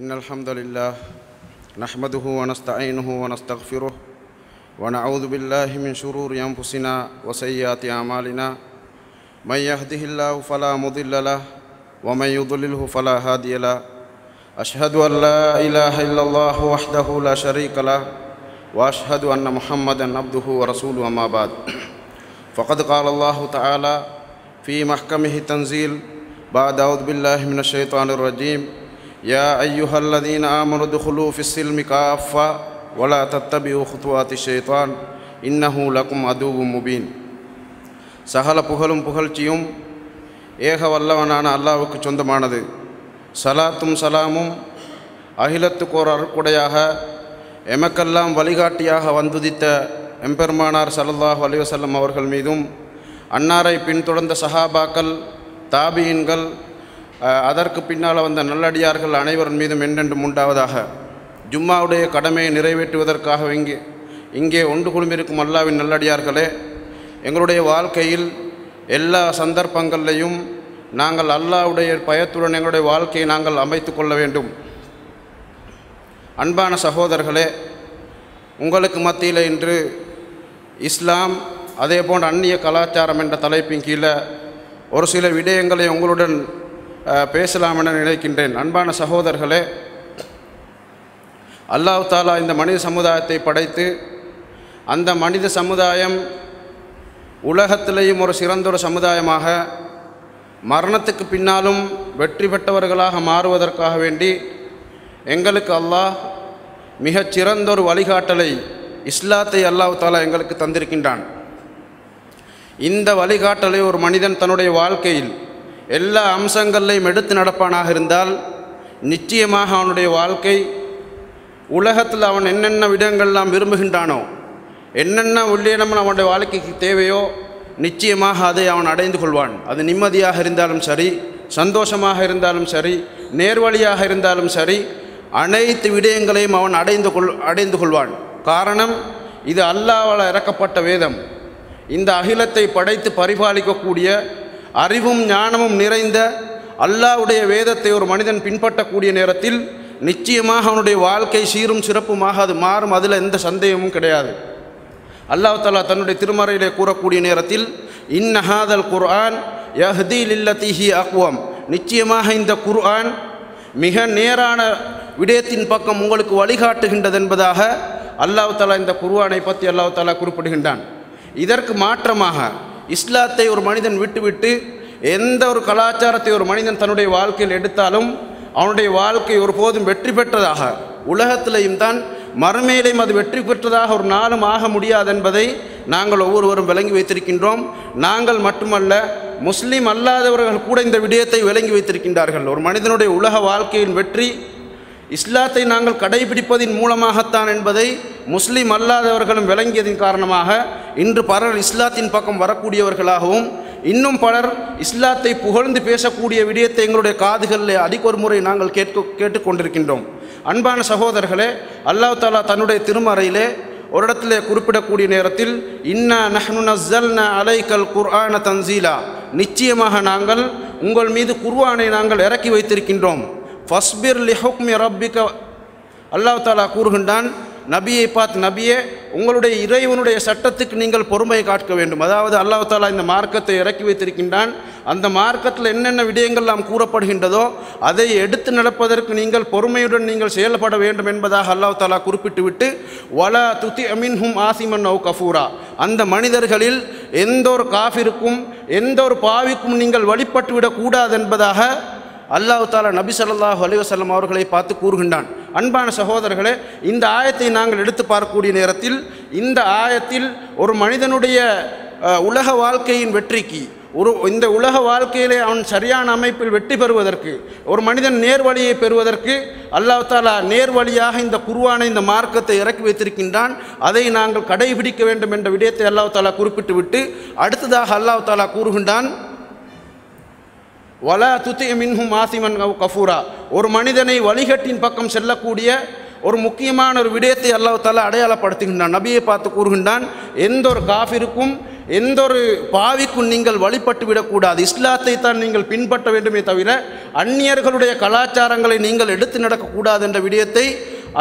إن الحمد لله نحمده ونستعينه ونستغفره ونعوذ بالله من شرور أنفسنا وسيئات أعمالنا. من يهده الله فلا مضل له ومن يضلله فلا هادي له. أشهد أن لا إله إلا الله وحده لا شريك له وأشهد أن محمدا عبده ورسوله أما بعد. فقد قال الله تعالى في محكمه تنزيل بعد أعوذ بالله من الشيطان الرجيم. يا أيها الذين آمنوا ادخلوا في السلم كافة ولا تتبعوا خطوات الشيطان إنه لكم عدو مبين சகல புகழும் புகழ்ச்சியும் ஏக வல்லவனான அல்லாவுக்கு சொந்தமானது சலாத்தும் சலாமும் அகிலத்துக்கோர் அருக்குடையாக எமக்கெல்லாம் வழிகாட்டியாக வந்துதித்த எம்பெருமானார் சல்லல்லாஹு அலைஹி வஸல்லம் அவர்கள் மீதும் அன்னாரை பின்தொடர்ந்த சஹாபாக்கள் தாபியின்கள் அஹ், அதற்கு பின்னால் வந்த நல்லடியார்கள் அனைவரின் மீதும் என்றென்றும் உண்டாவதாக. ஜும்மாவுடைய கடமையை நிறைவேற்றுவதற்காக இங்கே இங்கே ஒன்று குழுமிருக்கும் அல்லாவின் நல்லடியார்களே எங்களுடைய வாழ்க்கையில் எல்லா சந்தர்ப்பங்கள்லையும் நாங்கள் அல்லாவுடைய பயத்துடன் எங்களுடைய வாழ்க்கையை நாங்கள் அமைத்து கொள்ள வேண்டும். அன்பான சகோதரர்களே உங்களுக்கு மத்தியில் இன்று இஸ்லாம் அதே போன்ற அந்நிய கலாச்சாரம் என்ற தலைப்பின் கீழே ஒரு சில விடயங்களை உங்களுடன் பேசலாம் என நினைக்கின்றேன். அன்பான சகோதரர்களே அல்லாஹ் தாலா இந்த மனித சமுதாயத்தை படைத்து அந்த மனித சமுதாயம் உலகத்திலேயும் ஒரு சிறந்தொரு சமுதாயமாக மரணத்துக்கு பின்னாலும் வெற்றி பெற்றவர்களாக மாறுவதற்காக வேண்டி எங்களுக்கு அல்லாஹ் மிகச் சிறந்தொரு வழிகாட்டலை இஸ்லாத்தை அல்லாஹ் தாலா எங்களுக்கு தந்திருக்கின்றான். இந்த வழிகாட்டலை ஒரு மனிதன் தன்னுடைய வாழ்க்கையில் எல்லா அம்சங்களையும் எடுத்து நடப்பானாக இருந்தால் நிச்சயமாக அவனுடைய வாழ்க்கை உலகத்தில் அவன் என்னென்ன விடங்கள்லாம் விரும்புகின்றானோ என்னென்ன உள்ளினம் அவனுடைய வாழ்க்கைக்கு தேவையோ நிச்சயமாக அதை அவன் அடைந்து கொள்வான். அது நிம்மதியாக இருந்தாலும் சரி சந்தோஷமாக இருந்தாலும் சரி நேர்வழியாக இருந்தாலும் சரி அனைத்து விடயங்களையும் அவன் அடைந்து கொள் அடைந்து கொள்வான். காரணம் இது அல்லாவால் இறக்கப்பட்ட வேதம். இந்த அகிலத்தை படைத்து பரிபாலிக்கக்கூடிய அறிவும் ஞானமும் நிறைந்த அல்லாஹ்வுடைய வேதத்தை ஒரு மனிதன் பின்பற்றக்கூடிய நேரத்தில் நிச்சயமாக அவனுடைய வாழ்க்கை சீரும் சிறப்புமாக அது மாறும். அதில் எந்த சந்தேகமும் கிடையாது. அல்லாஹ் தாலா தன்னுடைய திருமறையிலே கூறக்கூடிய நேரத்தில் இன்னஹாதல் குர்ஆன் யஹ்தி லில்லத்திஹி அக்வம். நிச்சயமாக இந்த குர்ஆன் மிக நேரான விடயத்தின் பக்கம் உங்களுக்கு வழிகாட்டுகின்றது என்பதாக அல்லாஹ் இந்த குர்ஆனை பற்றி அல்லாஹ் தஆலா குறிப்பிடுகின்றான். இதற்கு மாற்றமாக இஸ்லாத்தை ஒரு மனிதன் விட்டுவிட்டு எந்த ஒரு கலாச்சாரத்தை ஒரு மனிதன் தன்னுடைய வாழ்க்கையில் எடுத்தாலும் அவனுடைய வாழ்க்கை ஒருபோதும் வெற்றி பெற்றதாக உலகத்திலையும் தான் மறுமையிலையும் அது வெற்றி பெற்றதாக ஒரு நாளும் ஆக முடியாது என்பதை நாங்கள் ஒவ்வொருவரும் விளங்கி வைத்திருக்கின்றோம். நாங்கள் மட்டுமல்ல முஸ்லீம் அல்லாதவர்கள் கூட இந்த விடயத்தை விளங்கி வைத்திருக்கின்றார்கள். ஒரு மனிதனுடைய உலக வாழ்க்கையின் வெற்றி இஸ்லாத்தை நாங்கள் கடைபிடிப்பதின் மூலமாகத்தான் என்பதை முஸ்லீம் அல்லாதவர்களும் விளங்கியதன் காரணமாக இன்று பலர் இஸ்லாத்தின் பக்கம் வரக்கூடியவர்களாகவும் இன்னும் பலர் இஸ்லாத்தை புகழ்ந்து பேசக்கூடிய விடயத்தை எங்களுடைய காதுகளில் அதிகொரு முறை நாங்கள் கேட்க கேட்டுக்கொண்டிருக்கின்றோம். அன்பான சகோதரர்களே அல்லாஹ் தாலா தன்னுடைய திருமறையிலே ஒரு இடத்துல குறிப்பிடக்கூடிய நேரத்தில் இன்னா நஹ்னு நஸ்ஸல்னா அலைக்கல் குர்ஆன தன்சீலா. நிச்சயமாக நாங்கள் உங்கள் மீது குர்ஆனை நாங்கள் இறக்கி வைத்திருக்கின்றோம். ஃபஸ்பிர் லி ஹுக்மி ரப்பிக அல்லாஹ் தாலா கூறுகின்றான் நபியை பார்த்து நபியே உங்களுடைய இறைவனுடைய சட்டத்துக்கு நீங்கள் பொறுமை காட்க வேண்டும். அதாவது அல்லாஹ் தாலா இந்த மார்க்கத்தை இறக்கி வைத்திருக்கின்றான். அந்த மார்க்கத்தில் என்னென்ன விடயங்கள் நாம் கூறப்படுகின்றதோ அதை எடுத்து நடப்பதற்கு நீங்கள் பொறுமையுடன் நீங்கள் செயல்பட வேண்டும் என்பதாக அல்லாஹ் தாலா குறிப்பிட்டு விட்டு வலா துத்தி அமின்ஹும் ஆசிமன் நவ் கஃபூரா. அந்த மனிதர்களில் எந்த ஒரு காஃபிற்கும் எந்த ஒரு பாவிக்கும் நீங்கள் வழிபட்டு விடக்கூடாது என்பதாக அல்லாஹ் தாலா நபி சல்லாஹூ அலைஹி அவர்களை பார்த்து கூறுகின்றான். அன்பான சகோதரர்களே இந்த ஆயத்தை நாங்கள் எடுத்து பார்க்கக்கூடிய நேரத்தில் இந்த ஆயத்தில் ஒரு மனிதனுடைய உலக வாழ்க்கையின் வெற்றிக்கு ஒரு இந்த உலக வாழ்க்கையிலே அவன் சரியான அமைப்பில் வெற்றி பெறுவதற்கு ஒரு மனிதன் நேர்வழியை பெறுவதற்கு அல்லாஹ் தாலா நேர்வழியாக இந்த குருவான இந்த மார்க்கத்தை இறக்கி வைத்திருக்கின்றான். அதை நாங்கள் கடைபிடிக்க வேண்டும் என்ற விடயத்தை அல்லாஹ் தாலா குறிப்பிட்டு விட்டு அடுத்ததாக அல்லாஹ் தாலா கூறுகின்றான் வலா துத்தி மின்ஹும் ஆசிமன் கவ் கஃபூரா. ஒரு மனிதனை வழிகட்டின் பக்கம் செல்லக்கூடிய ஒரு முக்கியமான ஒரு விடயத்தை அல்லாஹால அடையாளப்படுத்துகின்றான். நபியை பார்த்து கூறுகின்றான் எந்த ஒரு காஃபிருக்கும் எந்த ஒரு பாவிக்கும் நீங்கள் வழிபட்டு விடக்கூடாது. இஸ்லாத்தை தான் நீங்கள் பின்பற்ற வேண்டுமே தவிர அந்நியர்களுடைய கலாச்சாரங்களை நீங்கள் எடுத்து நடக்கக்கூடாது என்ற விடயத்தை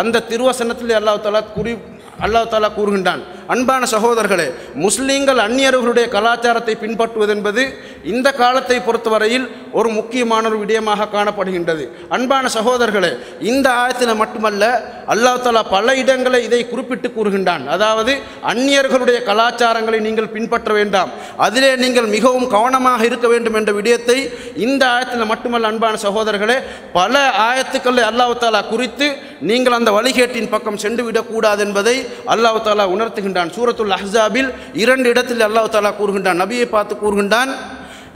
அந்த திருவசனத்தில் அல்லாஹ் கூறி குறி அல்லாஹ் கூறுகின்றான். அன்பான சகோதரர்களே முஸ்லீம்கள் அந்நியர்களுடைய கலாச்சாரத்தை பின்பற்றுவது என்பது இந்த காலத்தை பொறுத்தவரையில் ஒரு முக்கியமான ஒரு விடயமாக காணப்படுகின்றது. அன்பான சகோதரர்களே இந்த ஆயத்தில் மட்டுமல்ல அல்லாஹ் பல இடங்களை இதை குறிப்பிட்டு கூறுகின்றான். அதாவது அந்நியர்களுடைய கலாச்சாரங்களை நீங்கள் பின்பற்ற வேண்டாம். அதிலே நீங்கள் மிகவும் கவனமாக இருக்க வேண்டும் என்ற விடயத்தை இந்த ஆயத்தில் மட்டுமல்ல அன்பான சகோதரர்களே பல ஆயத்துக்களை அல்லாஹ் தாலா குறித்து நீங்கள் அந்த வழிகேட்டின் பக்கம் சென்று விடக்கூடாது என்பதை அல்லாஹ் தாலா கூறுகின்றான். சூரத்துல் அஹாபில் இரண்டு இடத்தில் அல்லாஹ் தாலா கூறுகின்றான். நபியை பார்த்து கூறுகின்றான்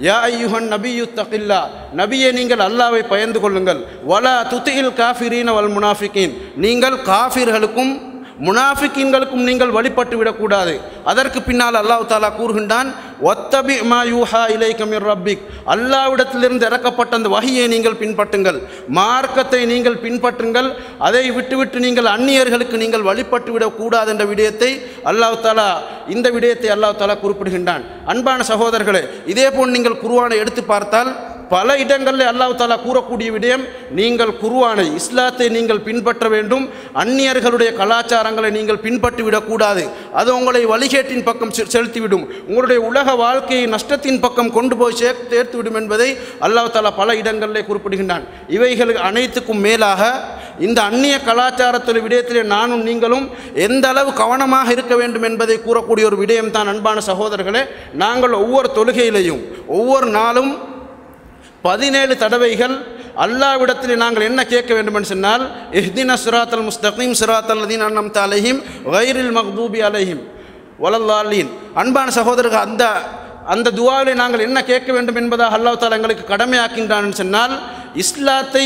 யா ஐயுஹன் நபியு தகில்லா. நபியை நீங்கள் அல்லாவை பயந்து கொள்ளுங்கள். வலா துத்தியில் காஃபிரீன வல் முனாஃபிகின். நீங்கள் காஃபிர்களுக்கும் முனாஃபிக்கின்களுக்கும் நீங்கள் வழிபட்டு விடக்கூடாது. அதற்கு பின்னால் அல்லாஹ் தாலா கூறுகின்றான் ஒத்தபி மா யூஹா இலைக்கமிர் ரப்பிக். அல்லாவிடத்திலிருந்து இறக்கப்பட்ட அந்த வகையை நீங்கள் பின்பற்றுங்கள். மார்க்கத்தை நீங்கள் பின்பற்றுங்கள். அதை விட்டுவிட்டு நீங்கள் அந்நியர்களுக்கு நீங்கள் வழிபட்டு விடக்கூடாது என்ற விடயத்தை அல்லாஹ் தாலா இந்த விடயத்தை அல்லாஹ் தாலா குறிப்பிடுகின்றான். அன்பான சகோதரர்களே இதேபோல் நீங்கள் குருவானை எடுத்து பார்த்தால் பல இடங்களில் அல்லாஹ் தாலா கூறக்கூடிய விடயம் நீங்கள் குருவானை இஸ்லாத்தை நீங்கள் பின்பற்ற வேண்டும் அந்நியர்களுடைய கலாச்சாரங்களை நீங்கள் பின்பற்றி விடக்கூடாது. அது உங்களை வழிகேட்டின் பக்கம் செ- செலுத்திவிடும். உங்களுடைய உலக வாழ்க்கையை நஷ்டத்தின் பக்கம் கொண்டு போய் சே சேர்த்துவிடும் என்பதை அல்லாஹ் தாலா பல இடங்களிலே குறிப்பிடுகின்றான். இவைகள் அனைத்துக்கும் மேலாக இந்த அந்நிய கலாச்சாரத்தில் விடயத்திலே நானும் நீங்களும் எந்த அளவு கவனமாக இருக்க வேண்டும் என்பதை கூறக்கூடிய ஒரு விடயம் தான் அன்பான சகோதரர்களே. நாங்கள் ஒவ்வொரு தொழுகையிலையும் ஒவ்வொரு நாளும் பதினேழு தடவைகள் அல்லாவிடத்தில் நாங்கள் என்ன கேட்க வேண்டும் என்று சொன்னால் இஹ்தின சிராத்தல் முஸ்தகீம் சிராத்தல் அதீன் அன்னம் அலைஹிம் வைரில் மஹ்பூபி அலைஹிம் வலல்லாலீன். அன்பான சகோதரர்கள் அந்த அந்த துவாவிலே நாங்கள் என்ன கேட்க வேண்டும் என்பதாக அல்லாஹ் தாலா எங்களுக்கு கடமையாக்கின்றான் சொன்னால் இஸ்லாத்தை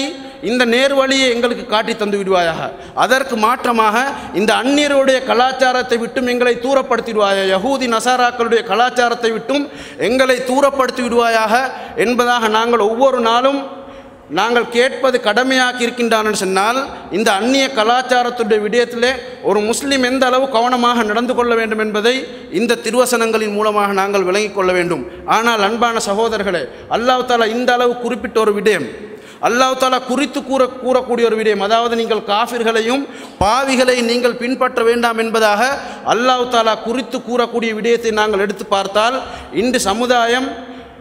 இந்த நேர்வழியை எங்களுக்கு காட்டி தந்து விடுவாயாக அதற்கு மாற்றமாக இந்த அந்நியருடைய கலாச்சாரத்தை விட்டும் எங்களை தூரப்படுத்திடுவாயா யகூதி நசாராக்களுடைய கலாச்சாரத்தை விட்டும் எங்களை தூரப்படுத்தி விடுவாயாக என்பதாக நாங்கள் ஒவ்வொரு நாளும் நாங்கள் கேட்பது கடமையாக்கி இருக்கின்றான்னு சொன்னால் இந்த அந்நிய கலாச்சாரத்துடைய விடயத்திலே ஒரு முஸ்லீம் எந்த அளவு கவனமாக நடந்து கொள்ள வேண்டும் என்பதை இந்த திருவசனங்களின் மூலமாக நாங்கள் விளங்கிக் கொள்ள வேண்டும். ஆனால் அன்பான சகோதரர்களே அல்லாஹ் தாலா இந்த அளவு குறிப்பிட்ட ஒரு விடயம். அல்லாஹ் தாலா குறித்து கூற கூறக்கூடிய ஒரு விடயம். அதாவது நீங்கள் காஃபிர்களையும் பாவிகளை நீங்கள் பின்பற்ற வேண்டாம் என்பதாக அல்லாஹ் தாலா குறித்து கூறக்கூடிய விடயத்தை நாங்கள் எடுத்து பார்த்தால் இன்று சமுதாயம்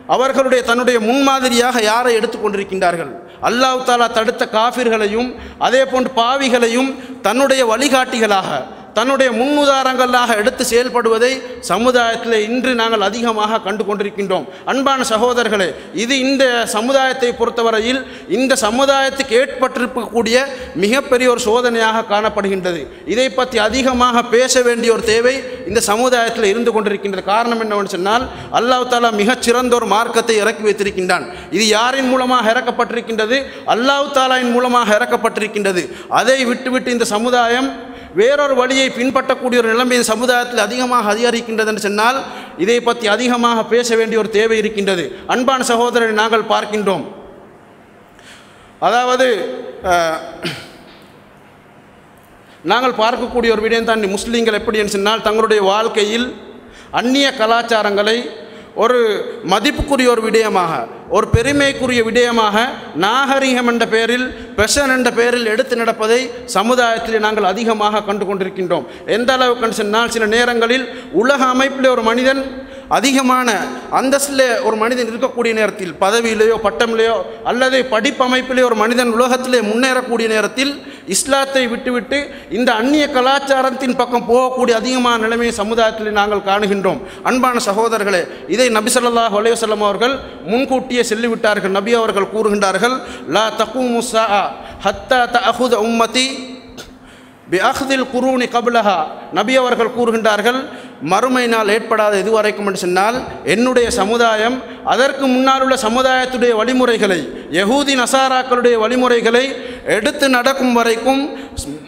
அவர்களுடைய தன்னுடைய முன்மாதிரியாக யாரை எடுத்துக்கொண்டிருக்கின்றார்கள் அல்லாஹ் தாலா தடுத்த காஃபிர்களையும் அதே போன்று பாவிகளையும் தன்னுடைய வழிகாட்டிகளாக தன்னுடைய முன்னுதாரங்களாக எடுத்து செயல்படுவதை சமுதாயத்தில் இன்று நாங்கள் அதிகமாக கண்டு கொண்டிருக்கின்றோம் அன்பான சகோதரர்களே இது இந்த சமுதாயத்தை பொறுத்தவரையில் இந்த சமுதாயத்துக்கு ஏற்பட்டிருக்கக்கூடிய மிகப்பெரிய ஒரு சோதனையாக காணப்படுகின்றது. இதை பற்றி அதிகமாக பேச வேண்டிய ஒரு தேவை இந்த சமுதாயத்தில் இருந்து கொண்டிருக்கின்றது. காரணம் என்னவென்று சொன்னால் அல்லாஹ் தாலா மிகச் சிறந்த ஒரு மார்க்கத்தை இறக்கி வைத்திருக்கின்றான். இது யாரின் மூலமாக இறக்கப்பட்டிருக்கின்றது? அல்லாஹ் தாலாவின் மூலமாக இறக்கப்பட்டிருக்கின்றது. அதை விட்டுவிட்டு இந்த சமுதாயம் வேறொரு வழியை பின்பற்றக்கூடிய ஒரு நிலைமை சமுதாயத்தில் அதிகமாக அதிகரிக்கின்றது என்று சொன்னால் இதை பற்றி அதிகமாக பேச வேண்டிய ஒரு தேவை இருக்கின்றது. அன்பான சகோதரரை நாங்கள் பார்க்கின்றோம். அதாவது நாங்கள் பார்க்கக்கூடிய ஒரு விடயம் தான் முஸ்லீம்கள் எப்படி என்று சொன்னால் தங்களுடைய வாழ்க்கையில் அந்நிய கலாச்சாரங்களை ஒரு மதிப்புக்குரிய ஒரு விடயமாக ஒரு பெருமைக்குரிய விடயமாக நாகரிகம் என்ற பெயரில் பெஷன் என்ற பெயரில் எடுத்து நடப்பதை சமுதாயத்தில் நாங்கள் அதிகமாக கண்டு கொண்டிருக்கின்றோம் எந்த அளவுக்கு சொன்னால் சில நேரங்களில் உலக அமைப்பில் ஒரு மனிதன் அதிகமான அந்தஸ்தில் ஒரு மனிதன் இருக்கக்கூடிய நேரத்தில் பதவியிலேயோ பட்டமிலேயோ அல்லது படிப்பமைப்பிலே ஒரு மனிதன் உலகத்திலே முன்னேறக்கூடிய நேரத்தில் இஸ்லாத்தை விட்டுவிட்டு இந்த அந்நிய கலாச்சாரத்தின் பக்கம் போகக்கூடிய அதிகமான நிலைமையை சமுதாயத்தில் நாங்கள் காணுகின்றோம். அன்பான சகோதரர்களே இதை நபி சொல்லாஹ் அலையுசல்லம் அவர்கள் முன்கூட்டியே செல்லிவிட்டார்கள். நபி அவர்கள் கூறுகின்றார்கள் லா தகு ஸாஅ ஹத்தா தஅஹுத உம்மதி பி அஹ்தில் குரூனி கபுலஹா நபி அவர்கள் கூறுகின்றார்கள் மறுமை நாள் ஏற்படாத எதுவரைக்கும் என்று சொன்னால் என்னுடைய சமுதாயம் அதற்கு முன்னால் உள்ள சமுதாயத்துடைய வழிமுறைகளை யகூதி நசாராக்களுடைய வழிமுறைகளை எடுத்து நடக்கும் வரைக்கும்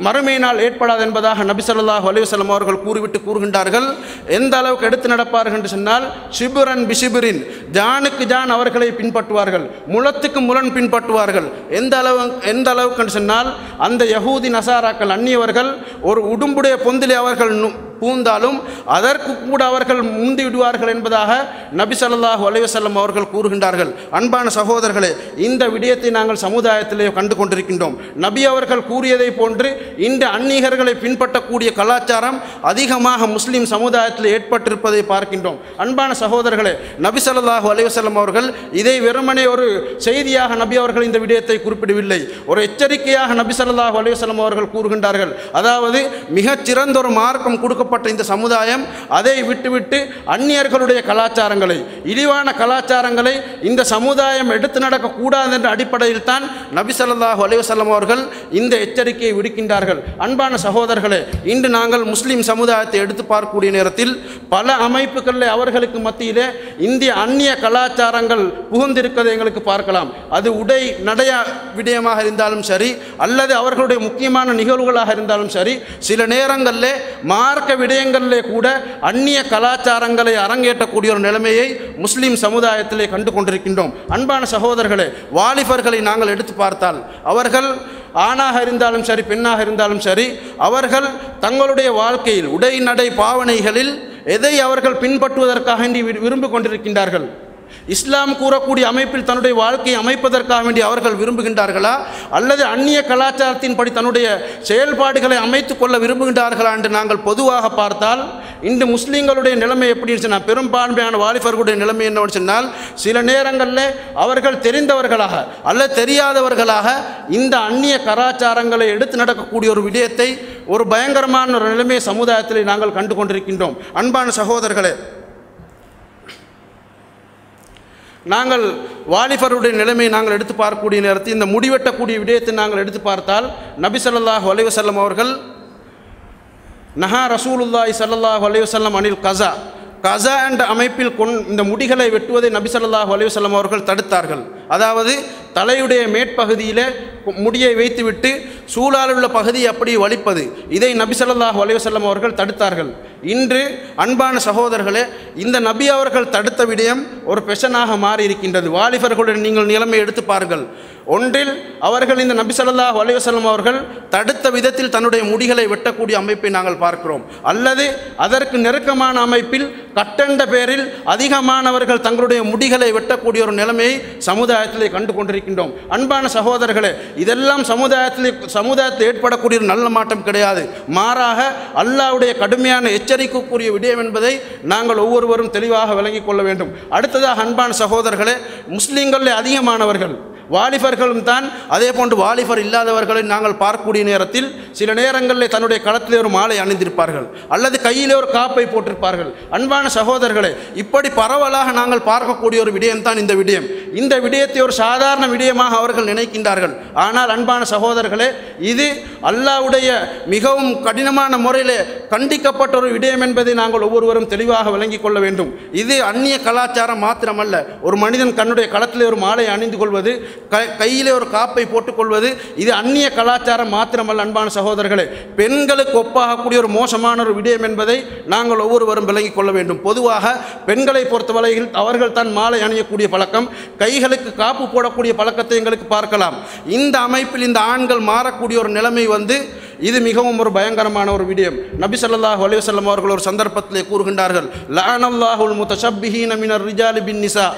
மறுமை நாள் ஏற்படாது என்பதாக நபி சொல்லாஹ் அலிவசல்லம் அவர்கள் கூறிவிட்டு கூறுகின்றார்கள். எந்த அளவுக்கு எடுத்து நடப்பார்கள் என்று சொன்னால் ஷிபுரன் பிஷிபுரின் ஜானுக்கு ஜான் அவர்களை பின்பற்றுவார்கள் முளத்துக்கு முலன் பின்பற்றுவார்கள். எந்த அளவு எந்த அளவுக்கு என்று சொன்னால் அந்த யகூதி நசாராக்கள் அந்நியவர்கள் ஒரு உடும்புடைய பொந்திலே அவர்கள் நு- பூந்தாலும் அதற்கு கூட அவர்கள் முந்தி விடுவார்கள் என்பதாக நபி ஸல்லல்லாஹு அலைவசல்லம் அவர்கள் கூறுகின்றார்கள். அன்பான சகோதரர்களே இந்த விடயத்தை நாங்கள் சமுதாயத்திலே கண்டு கொண்டிருக்கின்றோம் நபி அவர்கள் கூறியதை போன்று இந்த அந்நிகர்களை பின்பற்றக்கூடிய கலாச்சாரம் அதிகமாக முஸ்லீம் சமுதாயத்தில் ஏற்பட்டிருப்பதை பார்க்கின்றோம். அன்பான சகோதரர்களே நபி ஸல்லல்லாஹு அலைவசல்லம் அவர்கள் இதை வெறுமனே ஒரு செய்தியாக நபி அவர்கள் இந்த விடயத்தை குறிப்பிடவில்லை. ஒரு எச்சரிக்கையாக நபி ஸல்லல்லாஹு அலைவசல்லம் அவர்கள் கூறுகின்றார்கள். அதாவது மிகச் சிறந்த ஒரு மார்க்கம் கொடுக்க கொடுக்கப்பட்ட இந்த சமுதாயம் அதை விட்டுவிட்டு அந்நியர்களுடைய கலாச்சாரங்களை இழிவான கலாச்சாரங்களை இந்த சமுதாயம் எடுத்து நடக்கக்கூடாது என்ற அடிப்படையில் தான் நபிசல்லாஹு ஸல்லல்லாஹு அவர்கள் இந்த எச்சரிக்கையை விடுக்கின்றார்கள். அன்பான சகோதரர்களே இன்று நாங்கள் முஸ்லீம் சமுதாயத்தை எடுத்து பார்க்கக்கூடிய நேரத்தில் பல அமைப்புகளில் அவர்களுக்கு மத்தியிலே இந்திய அந்நிய கலாச்சாரங்கள் புகுந்திருப்பதை எங்களுக்கு பார்க்கலாம். அது உடை நடைய விடயமாக இருந்தாலும் சரி அல்லது அவர்களுடைய முக்கியமான நிகழ்வுகளாக இருந்தாலும் சரி சில நேரங்களில் மார்க்க விடயங்களிலே கூட அந்நிய கலாச்சாரங்களை அரங்கேற்றக்கூடிய ஒரு நிலைமையை முஸ்லீம் சமுதாயத்திலே கண்டு கொண்டிருக்கின்றோம் அன்பான சகோதரர்களே வாலிபர்களை நாங்கள் எடுத்து பார்த்தால் அவர்கள் ஆணாக இருந்தாலும் சரி பெண்ணாக இருந்தாலும் சரி அவர்கள் தங்களுடைய வாழ்க்கையில் உடை நடை பாவனைகளில் எதை அவர்கள் பின்பற்றுவதற்காக வேண்டி வி- விரும்பிக் கொண்டிருக்கின்றார்கள்? இஸ்லாம் கூறக்கூடிய அமைப்பில் தன்னுடைய வாழ்க்கையை அமைப்பதற்காக வேண்டி அவர்கள் விரும்புகின்றார்களா? அல்லது அந்நிய கலாச்சாரத்தின்படி தன்னுடைய செயல்பாடுகளை அமைத்துக் கொள்ள விரும்புகின்றார்களா என்று நாங்கள் பொதுவாக பார்த்தால் இன்று முஸ்லீம்களுடைய நிலைமை எப்படி சொன்னால் பெரும்பான்மையான வாலிபர்களுடைய நிலைமை என்ன சொன்னால் சில நேரங்களில் அவர்கள் தெரிந்தவர்களாக அல்லது தெரியாதவர்களாக இந்த அந்நிய கலாச்சாரங்களை எடுத்து நடக்கக்கூடிய ஒரு விடயத்தை ஒரு பயங்கரமான ஒரு நிலைமையை சமுதாயத்தில் நாங்கள் கண்டு கொண்டிருக்கின்றோம். அன்பான சகோதரர்களே நாங்கள் வாலிபருடைய நிலைமையை நாங்கள் எடுத்து பார்க்கக்கூடிய நேரத்தில் இந்த முடிவெட்டக்கூடிய விடயத்தை நாங்கள் எடுத்து பார்த்தால் நபி சல்லாஹ் அலைவசல்லம் அவர்கள் நஹா ரசூலுல்லாய் சல்லாஹ் அலைவசல்லம் அனில் கசா கசா என்ற அமைப்பில் கொண் இந்த முடிகளை வெட்டுவதை நபி ஸல்லல்லாஹு அவர்கள் தடுத்தார்கள். அதாவது தலையுடைய மேற்பகுதியிலே முடியை வைத்துவிட்டு சூழால் உள்ள பகுதியை அப்படி வலிப்பது. இதை நபி ஸல்லல்லாஹு அலைஹி அவர்கள் தடுத்தார்கள். இன்று அன்பான சகோதரர்களே இந்த நபி அவர்கள் தடுத்த விடயம் ஒரு பெஷனாக மாறி இருக்கின்றது வாலிபர்களுடன் நீங்கள் நிலைமை எடுத்து பாருங்கள். ஒன்றில் அவர்கள் இந்த நபி சல்லாஹ் அலைஹி அவர்கள் தடுத்த விதத்தில் தன்னுடைய முடிகளை வெட்டக்கூடிய அமைப்பை நாங்கள் பார்க்கிறோம். அல்லது அதற்கு நெருக்கமான அமைப்பில் கட்டண்ட பேரில் அதிகமானவர்கள் தங்களுடைய முடிகளை வெட்டக்கூடிய ஒரு நிலைமையை சமுதாயத்திலே கண்டு கொண்டிருக்கின்றோம். அன்பான சகோதரர்களே இதெல்லாம் சமுதாயத்தில் சமுதாயத்தில் ஏற்படக்கூடிய ஒரு நல்ல மாற்றம் கிடையாது. மாறாக அல்லாவுடைய கடுமையான எச்சரிக்கைக்குரிய விடயம் என்பதை நாங்கள் ஒவ்வொருவரும் தெளிவாக விளங்கிக் கொள்ள வேண்டும். அடுத்ததாக அன்பான சகோதரர்களே முஸ்லீம்களில் அதிகமானவர்கள் வாலிபர்களும் தான். அதே போன்று வாலிபர் இல்லாதவர்களை நாங்கள் பார்க்கக்கூடிய நேரத்தில் சில நேரங்களில் தன்னுடைய களத்திலே ஒரு மாலை அணிந்திருப்பார்கள். அல்லது கையிலே ஒரு காப்பை போட்டிருப்பார்கள். அன்பான சகோதரர்களே இப்படி பரவலாக நாங்கள் பார்க்கக்கூடிய ஒரு விடயம்தான் இந்த விடயம். இந்த விடயத்தை ஒரு சாதாரண விடயமாக அவர்கள் நினைக்கின்றார்கள். ஆனால் அன்பான சகோதரர்களே இது அல்லாவுடைய மிகவும் கடினமான முறையிலே கண்டிக்கப்பட்ட ஒரு விடயம் என்பதை நாங்கள் ஒவ்வொருவரும் தெளிவாக விளங்கிக் கொள்ள வேண்டும். இது அந்நிய கலாச்சாரம் மாத்திரமல்ல. ஒரு மனிதன் தன்னுடைய களத்திலே ஒரு மாலை அணிந்து கொள்வது க கையிலே ஒரு காப்பை போட்டுக்கொள்வது இது அந்நிய கலாச்சாரம் மாத்திரமல்ல அன்பான சகோதரர்களே. பெண்களுக்கு ஒப்பாகக்கூடிய ஒரு மோசமான ஒரு விடயம் என்பதை நாங்கள் ஒவ்வொருவரும் விளங்கிக் கொள்ள வேண்டும். பொதுவாக பெண்களை பொறுத்தவரையில் அவர்கள் தான் மாலை அணியக்கூடிய பழக்கம் கைகளுக்கு காப்பு போடக்கூடிய பழக்கத்தை எங்களுக்கு பார்க்கலாம். இந்த அமைப்பில் இந்த ஆண்கள் மாறக்கூடிய ஒரு நிலைமை வந்து இது மிகவும் ஒரு பயங்கரமான ஒரு விடயம். நபி சொல்லாஹ் அலைஹி அவர்கள் ஒரு சந்தர்ப்பத்திலே கூறுகின்றார்கள் லானல்லாஹுல் முத்தஷப்பிஹீன மினர் ரிஜாலி பின் நிசா.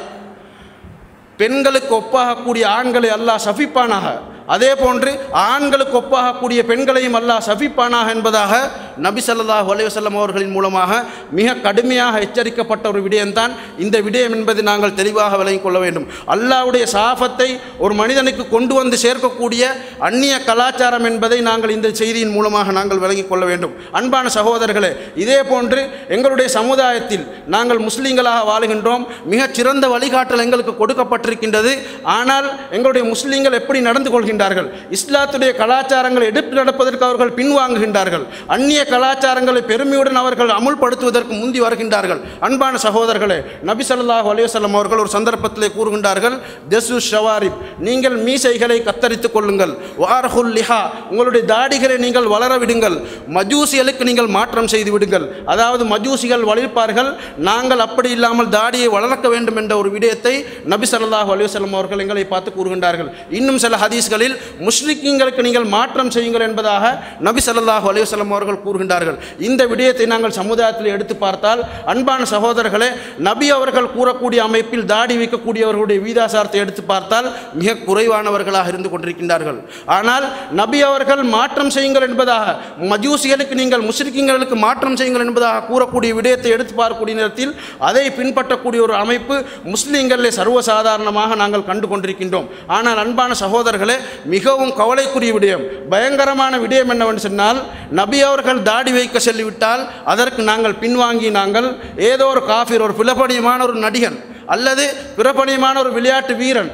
பெண்களுக்கு ஒப்பாகக்கூடிய ஆண்களை அல்லாஹ் சபிப்பானாக. அதே போன்று ஆண்களுக்கு ஒப்பாகக்கூடிய பெண்களையும் அல்லாஹ் சபிப்பானாக என்பதாக நபி சல்லாஹ் அலைஹி அவர்களின் மூலமாக மிக கடுமையாக எச்சரிக்கப்பட்ட ஒரு விடயம்தான். இந்த விடயம் என்பது நாங்கள் தெளிவாக விளங்கிக் கொள்ள வேண்டும். அல்லாஹ்வுடைய சாபத்தை ஒரு மனிதனுக்கு கொண்டு வந்து சேர்க்கக்கூடிய அந்நிய கலாச்சாரம் என்பதை நாங்கள் இந்த செய்தியின் மூலமாக நாங்கள் விளங்கிக் கொள்ள வேண்டும். அன்பான சகோதரர்களே இதே போன்று எங்களுடைய சமுதாயத்தில் நாங்கள் முஸ்லீம்களாக வாழுகின்றோம். மிகச் சிறந்த வழிகாட்டல் எங்களுக்கு கொடுக்கப்பட்டிருக்கின்றது. ஆனால் எங்களுடைய முஸ்லீம்கள் எப்படி நடந்து கொள்கின்றார்கள்? இஸ்லாத்துடைய கலாச்சாரங்களை எடுத்து நடப்பதற்கு அவர்கள் பின்வாங்குகின்றார்கள். அந்நிய கலாச்சாரங்களை பெருமையுடன் அவர்கள் அமுல்படுத்துவதற்கு முந்தி வருகின்றார்கள். அன்பான சகோதரர்களே நபி ஸல்லல்லாஹு அலையுசல்லம் அவர்கள் ஒரு சந்தர்ப்பத்திலே கூறுகின்றார்கள் தெசு ஷவாரிப் நீங்கள் மீசைகளை கத்தரித்துக் கொள்ளுங்கள். வார்ஹுல் லிஹா உங்களுடைய தாடிகளை நீங்கள் வளர விடுங்கள். மஜூசிகளுக்கு நீங்கள் மாற்றம் செய்து விடுங்கள். அதாவது மஜூசிகள் வளர்ப்பார்கள் நாங்கள் அப்படி இல்லாமல் தாடியை வளர்க்க வேண்டும் என்ற ஒரு விடயத்தை நபி ஸல்லல்லாஹு அலைஹி அவர்கள் எங்களை பார்த்து கூறுகின்றார்கள். இன்னும் சில ஹதீஸ்களில் முஸ்லிக்கீங்களுக்கு நீங்கள் மாற்றம் செய்யுங்கள் என்பதாக நபி ஸல்லல்லாஹு அலைஹி அவர்கள் கூறுகின்றார்கள். இந்த விடயத்தை நாங்கள் சமுதாயத்தில் எடுத்து பார்த்தால் அன்பான சகோதரர்களே நபி அவர்கள் கூறக்கூடிய அமைப்பில் தாடி வைக்கக்கூடியவர்களுடைய வீதாசாரத்தை எடுத்து பார்த்தால் மிக குறைவானவர்களாக இருந்து கொண்டிருக்கின்றார்கள். ஆனால் நபி அவர்கள் மாற்றம் செய்யுங்கள் என்பதாக மஜூசிகளுக்கு நீங்கள் முஸ்லிக்கிங்களுக்கு மாற்றம் செய்யுங்கள் என்பதாக கூறக்கூடிய விடயத்தை எடுத்து பார்க்கக்கூடிய நேரத்தில் அதை பின்பற்றக்கூடிய ஒரு அமைப்பு முஸ்லீம்களிலே சர்வசாதாரணமாக நாங்கள் கண்டு கொண்டிருக்கின்றோம். ஆனால் அன்பான சகோதரர்களே மிகவும் கவலைக்குரிய விடயம் பயங்கரமான விடயம் என்னவென்று சொன்னால் நபி அவர்கள் தாடி வைக்க சொல்லிவிட்டால் அதற்கு நாங்கள் பின்வாங்கி நாங்கள் ஏதோ ஒரு காஃபிர் ஒரு பிரபணியமான ஒரு நடிகன் அல்லது பிரபணியமான ஒரு விளையாட்டு வீரன்.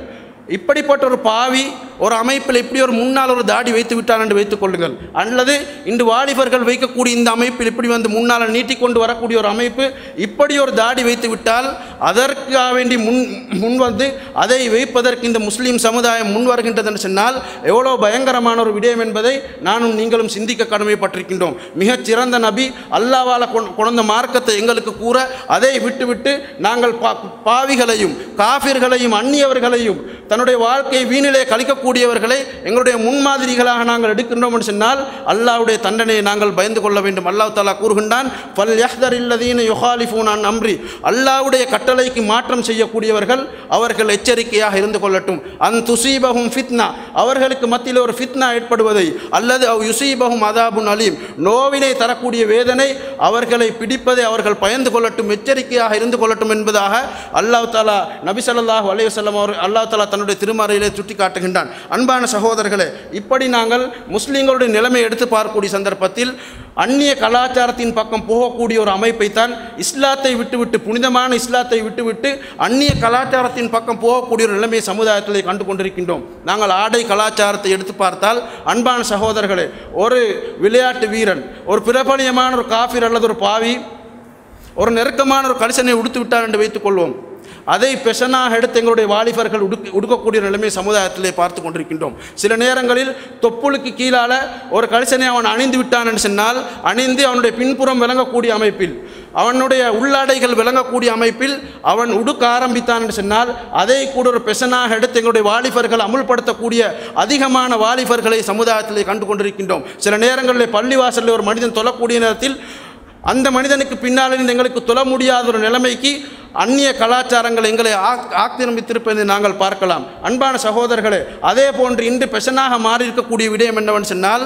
இப்படிப்பட்ட ஒரு பாவி ஒரு அமைப்பில் இப்படி ஒரு முன்னால் ஒரு தாடி வைத்து விட்டார் என்று வைத்துக் கொள்ளுங்கள். அல்லது இன்று வாலிபர்கள் வைக்கக்கூடிய இந்த அமைப்பில் இப்படி வந்து முன்னால் நீட்டிக்கொண்டு வரக்கூடிய ஒரு அமைப்பு இப்படி ஒரு தாடி வைத்து விட்டால் அதற்காக வேண்டி முன் முன் வந்து அதை வைப்பதற்கு இந்த முஸ்லீம் சமுதாயம் முன் வருகின்றது என்று சொன்னால் எவ்வளோ பயங்கரமான ஒரு விடயம் என்பதை நானும் நீங்களும் சிந்திக்க கடமைப்பட்டிருக்கின்றோம். மிகச் சிறந்த நபி அல்லாவால் கொண்ட மார்க்கத்தை எங்களுக்கு கூற அதை விட்டுவிட்டு நாங்கள் பா பாவிகளையும் காஃபிர்களையும் அந்நியவர்களையும் தன்னுடைய வாழ்க்கையை வீணிலே கழிக்கக்கூடியவர்களை எங்களுடைய முன்மாதிரிகளாக நாங்கள் எடுக்கின்றோம் என்று சொன்னால் அல்லாவுடைய தண்டனையை நாங்கள் பயந்து கொள்ள வேண்டும். அல்லாஹ் தாலா கூறுகின்றான் பல் யஹ்தர் இல்லதீன யுஹாலிஃபூனான் அம்ரி. அல்லாஹ்வுடைய கட்டளைக்கு மாற்றம் செய்யக்கூடியவர்கள் அவர்கள் எச்சரிக்கையாக இருந்து கொள்ளட்டும். அந் துசீபகும் ஃபித்னா. அவர்களுக்கு மத்தியில் ஒரு ஃபித்னா ஏற்படுவதை அல்லது அவ் யுசீபகும் அதாபுன் அலீம். நோவினை தரக்கூடிய வேதனை அவர்களை பிடிப்பதை அவர்கள் பயந்து கொள்ளட்டும் எச்சரிக்கையாக இருந்து கொள்ளட்டும் என்பதாக அல்லாஹ் தாலா நபி ஸல்லல்லாஹு அலைஹி அவர் அல்லாஹ் தாலா தன்னுடைய திருமறையிலே சுட்டி காட்டுகின்றான் அன்பான சகோதரர்களே இப்படி நாங்கள் முஸ்லீம்களுடைய நிலைமை எடுத்து பார்க்கக்கூடிய சந்தர்ப்பத்தில் அந்நிய கலாச்சாரத்தின் பக்கம் போகக்கூடிய ஒரு அமைப்பைத்தான் இஸ்லாத்தை விட்டுவிட்டு புனிதமான இஸ்லாத்தை விட்டுவிட்டு அந்நிய கலாச்சாரத்தின் பக்கம் போகக்கூடிய ஒரு நிலைமை சமுதாயத்தில் கண்டு கொண்டிருக்கின்றோம். நாங்கள் ஆடை கலாச்சாரத்தை எடுத்து பார்த்தால் அன்பான சகோதரர்களே ஒரு விளையாட்டு வீரன் ஒரு பிரபலியமான ஒரு காஃபிர் அல்லது ஒரு பாவி ஒரு நெருக்கமான ஒரு கலிசனை உடுத்து விட்டார் என்று வைத்துக்கொள்வோம். அதை பெஷனாக எடுத்து எங்களுடைய வாலிபர்கள் உடுக்க உடுக்கக்கூடிய நிலைமை சமுதாயத்திலே பார்த்து கொண்டிருக்கின்றோம். சில நேரங்களில் தொப்புளுக்கு கீழால ஒரு கலிசனை அவன் அணிந்து விட்டான் என்று சொன்னால் அணிந்து அவனுடைய பின்புறம் விளங்கக்கூடிய அமைப்பில் அவனுடைய உள்ளாடைகள் விளங்கக்கூடிய அமைப்பில் அவன் உடுக்க ஆரம்பித்தான் என்று சொன்னால் அதை கூட ஒரு பெசனாக எடுத்து எங்களுடைய வாலிபர்கள் அமுல்படுத்தக்கூடிய அதிகமான வாலிபர்களை சமுதாயத்திலே கண்டு கொண்டிருக்கின்றோம். சில நேரங்களில் பள்ளிவாசலில் ஒரு மனிதன் தொழக்கூடிய நேரத்தில் அந்த மனிதனுக்கு பின்னால் இருந்து எங்களுக்கு தொழ முடியாத ஒரு நிலைமைக்கு அந்நிய கலாச்சாரங்கள் எங்களை ஆக் ஆக்கிரமித்திருப்பதை நாங்கள் பார்க்கலாம். அன்பான சகோதரர்களே அதே போன்று இன்று பெஷனாக மாறியிருக்கக்கூடிய விடயம் என்னவென்று சொன்னால்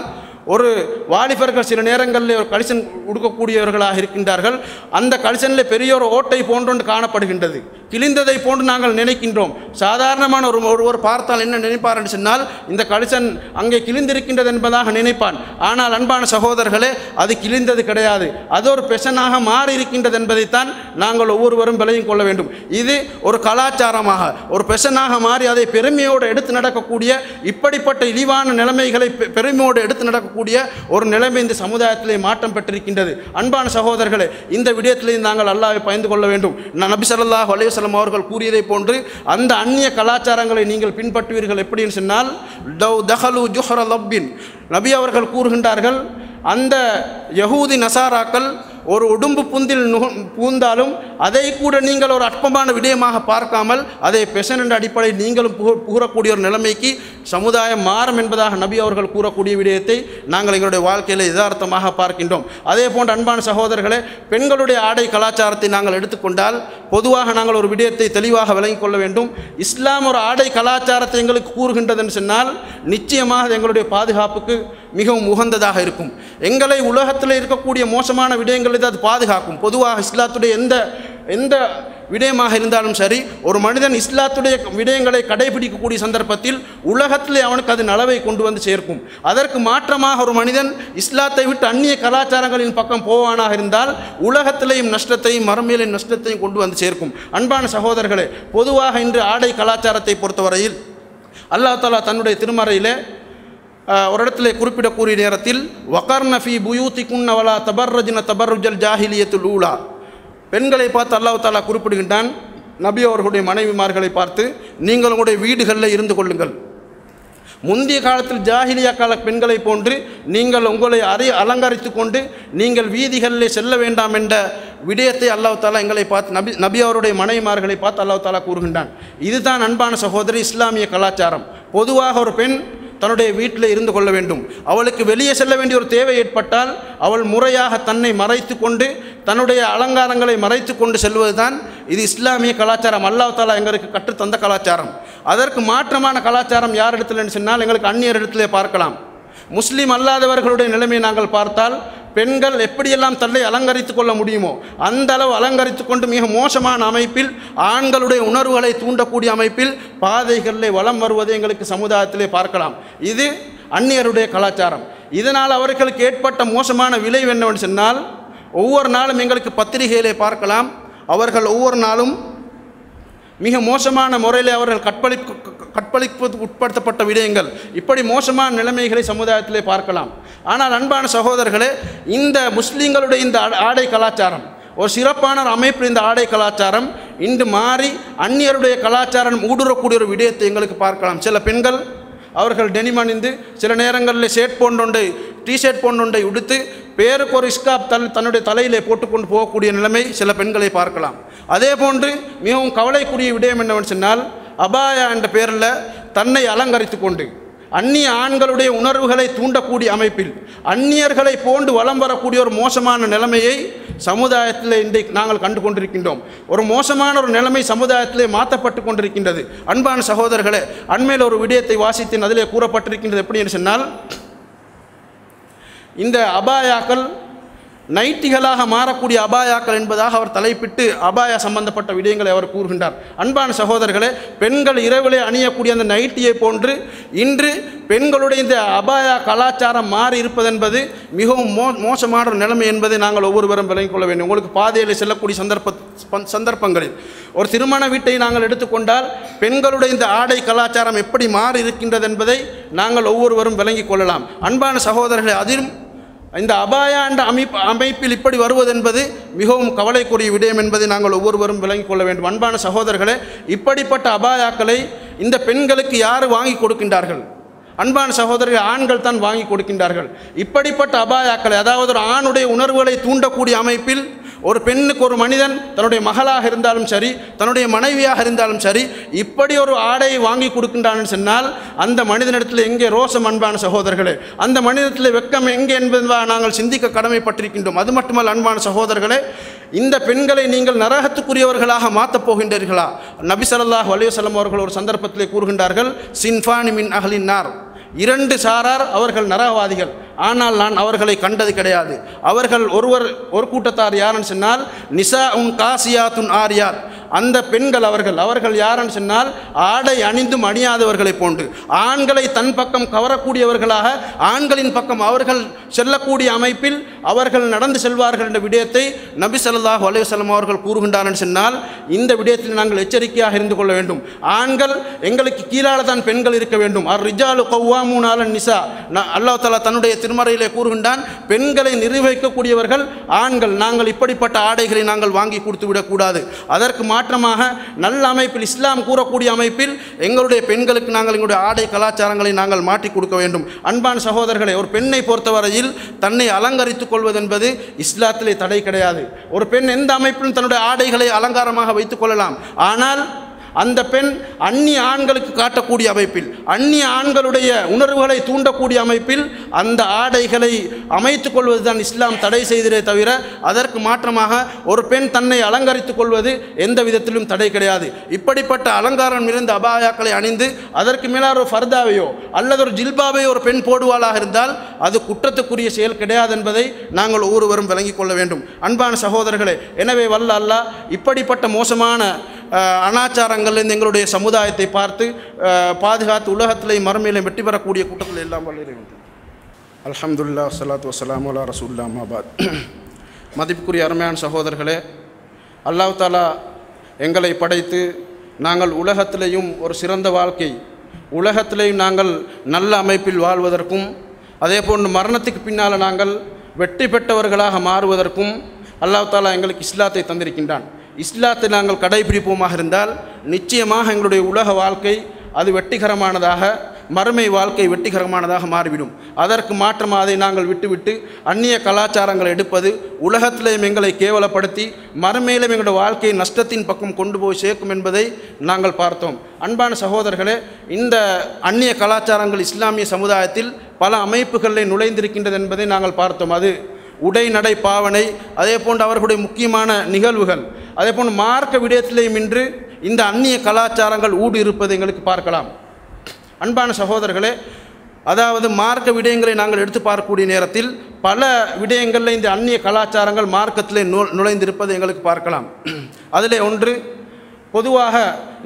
ஒரு வாலிபர்கள் சில நேரங்களில் ஒரு கலிசன் உடுக்கக்கூடியவர்களாக இருக்கின்றார்கள். அந்த கலிசனில் பெரிய ஒரு ஓட்டை போன்றொன்று காணப்படுகின்றது. கிழிந்ததை போன்று நாங்கள் நினைக்கின்றோம். சாதாரணமான ஒரு ஒருவர் பார்த்தால் என்ன நினைப்பார் என்று சொன்னால் இந்த கலிசன் அங்கே கிழிந்திருக்கின்றது என்பதாக நினைப்பான். ஆனால் அன்பான சகோதரர்களே அது கிழிந்தது கிடையாது. அது ஒரு பெஷனாக மாறி இருக்கின்றது என்பதைத்தான் நாங்கள் ஒவ்வொருவரும் விலையும் கொள்ள வேண்டும். இது ஒரு கலாச்சாரமாக ஒரு பெஷனாக மாறி அதை பெருமையோடு எடுத்து நடக்கக்கூடிய இப்படிப்பட்ட இழிவான நிலைமைகளை பெருமையோடு எடுத்து நடக்கக்கூடிய ஒரு நிலைமை இந்த சமுதாயத்திலே மாற்றம் பெற்றிருக்கின்றது. அன்பான சகோதரர்களே இந்த விடயத்திலே நாங்கள் அல்லாவை பயந்து கொள்ள வேண்டும். நபி ஸல்லல்லாஹு அலைஹி வஸல்லம் அவர்கள் கூறியதைப் போன்று அந்த அந்நிய கலாச்சாரங்களை நீங்கள் பின்பற்றுவீர்கள் எப்படின்னு சொன்னால் லவ் தஹலு லப்பின். நபி அவர்கள் கூறுகின்றார்கள் அந்த யகூதி நசாராக்கள் ஒரு உடும்பு புந்தில் நுக- பூந்தாலும் அதை கூட நீங்கள் ஒரு அற்பமான விடயமாக பார்க்காமல் அதை பெஷன் என்ற அடிப்படையில் நீங்களும் கூறக்கூடிய ஒரு நிலைமைக்கு சமுதாயம் மாறும் என்பதாக நபி அவர்கள் கூறக்கூடிய விடயத்தை நாங்கள் எங்களுடைய வாழ்க்கையில் யதார்த்தமாக பார்க்கின்றோம். அதே போன்ற அன்பான சகோதரர்களே பெண்களுடைய ஆடை கலாச்சாரத்தை நாங்கள் எடுத்துக்கொண்டால் பொதுவாக நாங்கள் ஒரு விடயத்தை தெளிவாக விளங்கிக் கொள்ள வேண்டும். இஸ்லாம் ஒரு ஆடை கலாச்சாரத்தை எங்களுக்கு கூறுகின்றதுன்னு சொன்னால் நிச்சயமாக எங்களுடைய பாதுகாப்புக்கு மிகவும் உகந்ததாக இருக்கும். எங்களை உலகத்தில் இருக்கக்கூடிய மோசமான விடயங்களை அது பாதுகாக்கும். பொதுவாக இஸ்லாத்துடைய எந்த எந்த விடயமாக இருந்தாலும் சரி ஒரு மனிதன் இஸ்லாத்துடைய விடயங்களை கடைபிடிக்கக்கூடிய சந்தர்ப்பத்தில் உலகத்திலே அவனுக்கு அது நலவை கொண்டு வந்து சேர்க்கும். அதற்கு மாற்றமாக ஒரு மனிதன் இஸ்லாத்தை விட்டு அந்நிய கலாச்சாரங்களின் பக்கம் போவானாக இருந்தால் உலகத்திலேயும் நஷ்டத்தையும் மறுமையிலையும் நஷ்டத்தையும் கொண்டு வந்து சேர்க்கும். அன்பான சகோதரர்களே பொதுவாக இன்று ஆடை கலாச்சாரத்தை பொறுத்தவரையில் அல்லாஹ் தாலா தன்னுடைய திருமறையிலே ஒரு இடத்துல குறிப்பிடக்கூடிய நேரத்தில் வகர்ன ஃபி புயூத்தி குன்னவலா தபர்ரஜின தபர்ருஜல் ஜாஹிலியத்துல் ஊலா. பெண்களை பார்த்து அல்லாஹ் தாலா குறிப்பிடுகின்றான் நபி அவர்களுடைய மனைவிமார்களை பார்த்து நீங்கள் உங்களுடைய வீடுகளில் இருந்து கொள்ளுங்கள். முந்தைய காலத்தில் ஜாகிலியா கால பெண்களை போன்று நீங்கள் உங்களை அறி அலங்கரித்து கொண்டு நீங்கள் வீதிகளில் செல்ல வேண்டாம் என்ற விடயத்தை அல்லாஹ் தாலா எங்களை பார்த்து நபி நபி அவருடைய மனைவிமார்களை பார்த்து அல்லாஹ் தாலா கூறுகின்றான். இதுதான் அன்பான சகோதரி இஸ்லாமிய கலாச்சாரம். பொதுவாக ஒரு பெண் தன்னுடைய வீட்டில் இருந்து கொள்ள வேண்டும். அவளுக்கு வெளியே செல்ல வேண்டிய ஒரு தேவை ஏற்பட்டால் அவள் முறையாக தன்னை மறைத்து கொண்டு தன்னுடைய அலங்காரங்களை மறைத்து கொண்டு செல்வதுதான் இது இஸ்லாமிய கலாச்சாரம். அல்லாஹ் தாலா எங்களுக்கு கற்றுத்தந்த கலாச்சாரம். அதற்கு மாற்றமான கலாச்சாரம் யார் இடத்துல சொன்னால் எங்களுக்கு அந்நியர் இடத்திலே பார்க்கலாம். முஸ்லீம் அல்லாதவர்களுடைய நிலைமையை நாங்கள் பார்த்தால் பெண்கள் எப்படியெல்லாம் தன்னை அலங்கரித்து கொள்ள முடியுமோ அந்த அளவு அலங்கரித்து கொண்டு மிக மோசமான அமைப்பில் ஆண்களுடைய உணர்வுகளை தூண்டக்கூடிய அமைப்பில் பாதைகளிலே வலம் வருவதை எங்களுக்கு சமுதாயத்திலே பார்க்கலாம். இது அந்நியருடைய கலாச்சாரம். இதனால் அவர்களுக்கு ஏற்பட்ட மோசமான விளைவு என்னவென்று சொன்னால் ஒவ்வொரு நாளும் எங்களுக்கு பத்திரிகையிலே பார்க்கலாம். அவர்கள் ஒவ்வொரு நாளும் மிக மோசமான முறையில் அவர்கள் கற்பழிப்பு கற்பழிப்பு உட்படுத்தப்பட்ட விடயங்கள். இப்படி மோசமான நிலைமைகளை சமுதாயத்திலே பார்க்கலாம். ஆனால் அன்பான சகோதரர்களே இந்த முஸ்லீம்களுடைய இந்த ஆடை கலாச்சாரம் ஒரு சிறப்பான ஒரு அமைப்பு இந்த ஆடை கலாச்சாரம் இன்று மாறி அந்நியருடைய கலாச்சாரம் ஊடுருவக்கூடிய ஒரு விடயத்தை எங்களுக்கு பார்க்கலாம். சில பெண்கள் அவர்கள் டெனிம் அணிந்து சில நேரங்களில் ஷர்ட் போன்றொண்டு டிஷர்ட் பொண்ணுண்டை உடுத்து பேருக்கு ஒரு ஸ்காப் தன் தன்னுடைய தலையிலே போட்டுக்கொண்டு போகக்கூடிய நிலைமை சில பெண்களை பார்க்கலாம். அதே போன்று மிகவும் கவலைக்குரிய விடயம் என்னவென்று சொன்னால் அபாயா என்ற பேரில் தன்னை அலங்கரித்து கொண்டு அந்நிய ஆண்களுடைய உணர்வுகளை தூண்டக்கூடிய அமைப்பில் அந்நியர்களை போன்று வலம் வரக்கூடிய ஒரு மோசமான நிலைமையை சமுதாயத்தில் இன்றைக்கு நாங்கள் கண்டு கொண்டிருக்கின்றோம். ஒரு மோசமான ஒரு நிலைமை சமுதாயத்திலே மாற்றப்பட்டு கொண்டிருக்கின்றது. அன்பான சகோதரர்களே அண்மையில் ஒரு விடயத்தை வாசித்தேன் அதிலே கூறப்பட்டிருக்கின்றது எப்படி என்று சொன்னால் இந்த அபாயாக்கள் நைட்டிகளாக மாறக்கூடிய அபாயாக்கள் என்பதாக அவர் தலைப்பிட்டு அபாயா சம்பந்தப்பட்ட விடயங்களை அவர் கூறுகின்றார். அன்பான சகோதரர்களே பெண்கள் இரவிலே அணியக்கூடிய அந்த நைட்டியை போன்று இன்று பெண்களுடைய இந்த அபாயா கலாச்சாரம் மாறி இருப்பதென்பது மிகவும் மோ மோசமான ஒரு நிலைமை என்பதை நாங்கள் ஒவ்வொருவரும் விளங்கிக் கொள்ள வேண்டும். உங்களுக்கு பாதையில் செல்லக்கூடிய சந்தர்ப்ப சந்தர்ப்பங்களில். ஒரு திருமண வீட்டை நாங்கள் எடுத்துக்கொண்டால் பெண்களுடைய இந்த ஆடை கலாச்சாரம் எப்படி மாறி இருக்கின்றது என்பதை நாங்கள் ஒவ்வொருவரும் விளங்கிக் கொள்ளலாம். அன்பான சகோதரர்களை அதிலும் இந்த அபாயா என்ற அமைப்பு அமைப்பில் இப்படி வருவதென்பது மிகவும் கவலைக்குரிய விடயம் என்பதை நாங்கள் ஒவ்வொருவரும் விளங்கிக் கொள்ள வேண்டும். அன்பான சகோதரர்களே இப்படிப்பட்ட அபாயாக்களை இந்த பெண்களுக்கு யார் வாங்கி கொடுக்கின்றார்கள்? அன்பான சகோதரர்கள் ஆண்கள் தான் வாங்கி கொடுக்கின்றார்கள். இப்படிப்பட்ட அபாயாக்களை அதாவது ஒரு ஆணுடைய உணர்வுகளை தூண்டக்கூடிய அமைப்பில் ஒரு பெண்ணுக்கு ஒரு மனிதன் தன்னுடைய மகளாக இருந்தாலும் சரி தன்னுடைய மனைவியாக இருந்தாலும் சரி இப்படி ஒரு ஆடையை வாங்கி கொடுக்கின்றான்னு சொன்னால் அந்த மனிதனிடத்தில் எங்கே ரோசம் அன்பான சகோதரர்களே? அந்த மனிதத்தில் வெட்கம் எங்கே என்பதை நாங்கள் சிந்திக்க கடமைப்பட்டிருக்கின்றோம். அது மட்டுமல்ல அன்பான சகோதரர்களே இந்த பெண்களை நீங்கள் நரகத்துக்குரியவர்களாக மாற்றப் போகின்றீர்களா? நபிசல்லாஹ் வலியுசலம் அவர்கள் ஒரு சந்தர்ப்பத்திலே கூறுகின்றார்கள் சின்ஃபானி மின் அகலின் நார். இரண்டு சாரார் அவர்கள் நரகவாதிகள். ஆனால் நான் அவர்களை கண்டது கிடையாது. அவர்கள் ஒருவர் ஒரு கூட்டத்தார் யாருன்னு சொன்னால் நிசா உன் காசியாத்துன் ஆரியாத் அந்த பெண்கள் அவர்கள் அவர்கள் யாருன்னு சொன்னால் ஆடை அணிந்தும் அணியாதவர்களைப் போன்று. ஆண்களை தன் பக்கம் கவரக்கூடியவர்களாக ஆண்களின் பக்கம் அவர்கள் செல்லக்கூடிய அமைப்பில் அவர்கள் நடந்து செல்வார்கள் என்ற விடயத்தை நபி ஸல்லல்லாஹு அலையுசல்லம் அவர்கள் கூறுகின்றார்கள் சொன்னால் இந்த விடயத்தில் நாங்கள் எச்சரிக்கையாக இருந்து கொள்ள வேண்டும். ஆண்கள் எங்களுக்கு கீழால தான் பெண்கள் இருக்க வேண்டும். அர் ரிஜாலு கவ்வாமூனால நிசா. அல்லா அல்லாஹ் தன்னுடைய திருமறையிலே கூறுகின்றான் பெண்களை நிர்வகிக்கக்கூடியவர்கள் ஆண்கள். நாங்கள் இப்படிப்பட்ட ஆடைகளை நாங்கள் வாங்கி கொடுத்து விடக்கூடாது. அதற்கு மாற்றமாக நல்ல அமைப்பில் இஸ்லாம் கூறக்கூடிய அமைப்பில் எங்களுடைய பெண்களுக்கு நாங்கள் எங்களுடைய ஆடை கலாச்சாரங்களை நாங்கள் மாற்றி கொடுக்க வேண்டும். அன்பான் சகோதரர்களை ஒரு பெண்ணை பொறுத்தவரையில் தன்னை அலங்கரித்துக் கொள்வதென்பது இஸ்லாத்திலே தடை கிடையாது. ஒரு பெண் எந்த அமைப்பிலும் தன்னுடைய ஆடைகளை அலங்காரமாக வைத்துக் கொள்ளலாம். ஆனால் அந்த பெண் அந்நிய ஆண்களுக்கு காட்டக்கூடிய அமைப்பில் அந்நிய ஆண்களுடைய உணர்வுகளை தூண்டக்கூடிய அமைப்பில் அந்த ஆடைகளை அமைத்துக் கொள்வதுதான் இஸ்லாம் தடை செய்ததே தவிர அதற்கு மாற்றமாக ஒரு பெண் தன்னை அலங்கரித்துக் கொள்வது எந்த விதத்திலும் தடை கிடையாது. இப்படிப்பட்ட அலங்காரம் நிறைந்த அபாயாக்களை அணிந்து அதற்கு மேலாக ஒரு ஃபர்தாவையோ அல்லது ஒரு ஜில்பாவையோ ஒரு பெண் போடுவாளாக இருந்தால் அது குற்றத்துக்குரிய செயல் கிடையாது என்பதை நாங்கள் ஒவ்வொருவரும் விளங்கிக் கொள்ள வேண்டும். அன்பான சகோதரர்களே எனவே வல்ல அல்லாஹ் இப்படிப்பட்ட மோசமான அனாச்சாரங்கள்லேருந்து எங்களுடைய சமுதாயத்தை பார்த்து பாதுகாத்து உலகத்திலே மறுமையிலையும் வெற்றி பெறக்கூடிய கூட்டத்தில் எல்லாம் வல்லிருக்கின்றோம் அலமதுல்லா வஸ்ஸலாத்து வசலாம் அலா ரசூல்லா மதிப்புக்குரிய அருமையான சகோதரர்களே அல்லாஹ் தாலா எங்களை படைத்து நாங்கள் உலகத்திலேயும் ஒரு சிறந்த வாழ்க்கை உலகத்திலேயும் நாங்கள் நல்ல அமைப்பில் வாழ்வதற்கும் அதே போன்று மரணத்துக்கு பின்னால் நாங்கள் வெற்றி பெற்றவர்களாக மாறுவதற்கும் அல்லாஹ் தாலா எங்களுக்கு இஸ்லாத்தை தந்திருக்கின்றான். இஸ்லாத்தை நாங்கள் கடைபிடிப்போமாக இருந்தால் நிச்சயமாக எங்களுடைய உலக வாழ்க்கை அது வெற்றிகரமானதாக மறுமை வாழ்க்கை வெற்றிகரமானதாக மாறிவிடும். அதற்கு மாற்றமாக அதை நாங்கள் விட்டுவிட்டு அந்நிய கலாச்சாரங்களை எடுப்பது உலகத்திலேயும் எங்களை கேவலப்படுத்தி மறுமையிலும் எங்களுடைய வாழ்க்கையை நஷ்டத்தின் பக்கம் கொண்டு போய் சேர்க்கும் என்பதை நாங்கள் பார்த்தோம். அன்பான சகோதரர்களே இந்த அந்நிய கலாச்சாரங்கள் இஸ்லாமிய சமுதாயத்தில் பல அமைப்புகளில் நுழைந்திருக்கின்றது என்பதை நாங்கள் பார்த்தோம். அது உடை நடை பாவனை அதே போன்று அவர்களுடைய முக்கியமான நிகழ்வுகள் அதே போல் மார்க்க விடயத்திலேயும் இன்று இந்த அந்நிய கலாச்சாரங்கள் ஊடு இருப்பதை எங்களுக்கு பார்க்கலாம். அன்பான சகோதரர்களே அதாவது மார்க்க விடயங்களை நாங்கள் எடுத்து பார்க்கக்கூடிய நேரத்தில் பல விடயங்களில் இந்த அந்நிய கலாச்சாரங்கள் மார்க்கத்திலே நு நுழைந்திருப்பதை எங்களுக்கு பார்க்கலாம். அதிலே ஒன்று பொதுவாக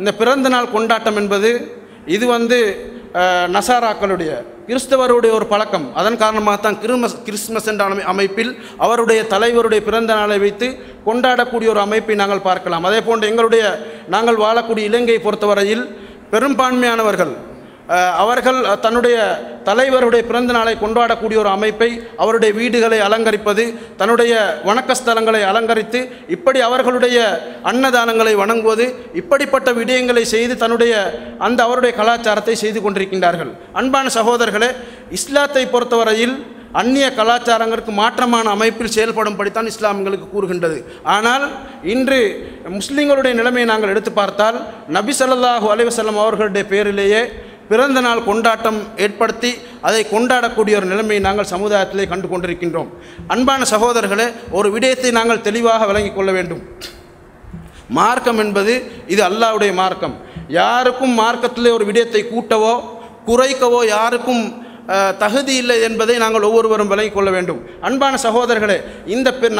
இந்த பிறந்தநாள் கொண்டாட்டம் என்பது இது வந்து நசாராக்களுடைய கிறிஸ்தவருடைய ஒரு பழக்கம். அதன் காரணமாகத்தான் தான் கிறிஸ்மஸ் என்ற அமைப்பில் அவருடைய தலைவருடைய பிறந்த நாளை வைத்து கொண்டாடக்கூடிய ஒரு அமைப்பை நாங்கள் பார்க்கலாம். அதே போன்று எங்களுடைய நாங்கள் வாழக்கூடிய இலங்கையை பொறுத்தவரையில் பெரும்பான்மையானவர்கள் அவர்கள் தன்னுடைய தலைவருடைய பிறந்த நாளை கொண்டாடக்கூடிய ஒரு அமைப்பை அவருடைய வீடுகளை அலங்கரிப்பது தன்னுடைய வணக்கஸ்தலங்களை அலங்கரித்து இப்படி அவர்களுடைய அன்னதானங்களை வணங்குவது இப்படிப்பட்ட விடயங்களை செய்து தன்னுடைய அந்த அவருடைய கலாச்சாரத்தை செய்து கொண்டிருக்கின்றார்கள். அன்பான சகோதரர்களே இஸ்லாத்தை பொறுத்தவரையில் அந்நிய கலாச்சாரங்களுக்கு மாற்றமான அமைப்பில் செயல்படும்படித்தான் இஸ்லாம் எங்களுக்கு கூறுகின்றது. ஆனால் இன்று முஸ்லீம்களுடைய நிலைமையை நாங்கள் எடுத்து பார்த்தால் நபி சல்லாஹூ அலைவசல்லம் அவர்களுடைய பேரிலேயே பிறந்த நாள் கொண்டாட்டம் ஏற்படுத்தி அதை கொண்டாடக்கூடிய ஒரு நிலைமையை நாங்கள் சமுதாயத்திலே கண்டு கொண்டிருக்கின்றோம். அன்பான சகோதரர்களே ஒரு விடயத்தை நாங்கள் தெளிவாக விளங்கிக் கொள்ள வேண்டும். மார்க்கம் என்பது இது அல்லாஹ்வுடைய மார்க்கம். யாருக்கும் மார்க்கத்திலே ஒரு விடயத்தை கூட்டவோ குறைக்கவோ யாருக்கும் தகுதி இல்லை என்பதை நாங்கள் ஒவ்வொருவரும் விலகிக் கொள்ள வேண்டும். அன்பான சகோதரர்களே இந்த பெ-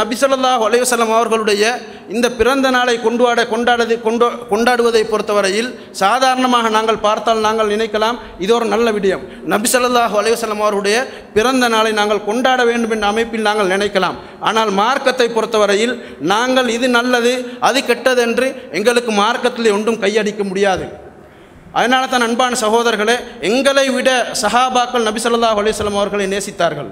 ஒலைவசலம் அவர்களுடைய இந்த பிறந்த நாளை கொண்டாட கொண்டாடுது கொண்டோ கொண்டாடுவதை பொறுத்தவரையில் சாதாரணமாக நாங்கள் பார்த்தால் நாங்கள் நினைக்கலாம் இது ஒரு நல்ல விடயம். நபிசல்லாஹ் ஒலைவசலம் அவர்களுடைய பிறந்த நாளை நாங்கள் கொண்டாட வேண்டும் என்ற அமைப்பில் நாங்கள் நினைக்கலாம். ஆனால் மார்க்கத்தை பொறுத்தவரையில் நாங்கள் இது நல்லது அது கெட்டது என்று எங்களுக்கு மார்க்கத்தில் ஒன்றும் கையடிக்க முடியாது. அதனால தான் அன்பான சகோதரர்களே எங்களை விட சஹாபாக்கள் நபி சொல்லா அலிஸ்லாம் அவர்களை நேசித்தார்கள்.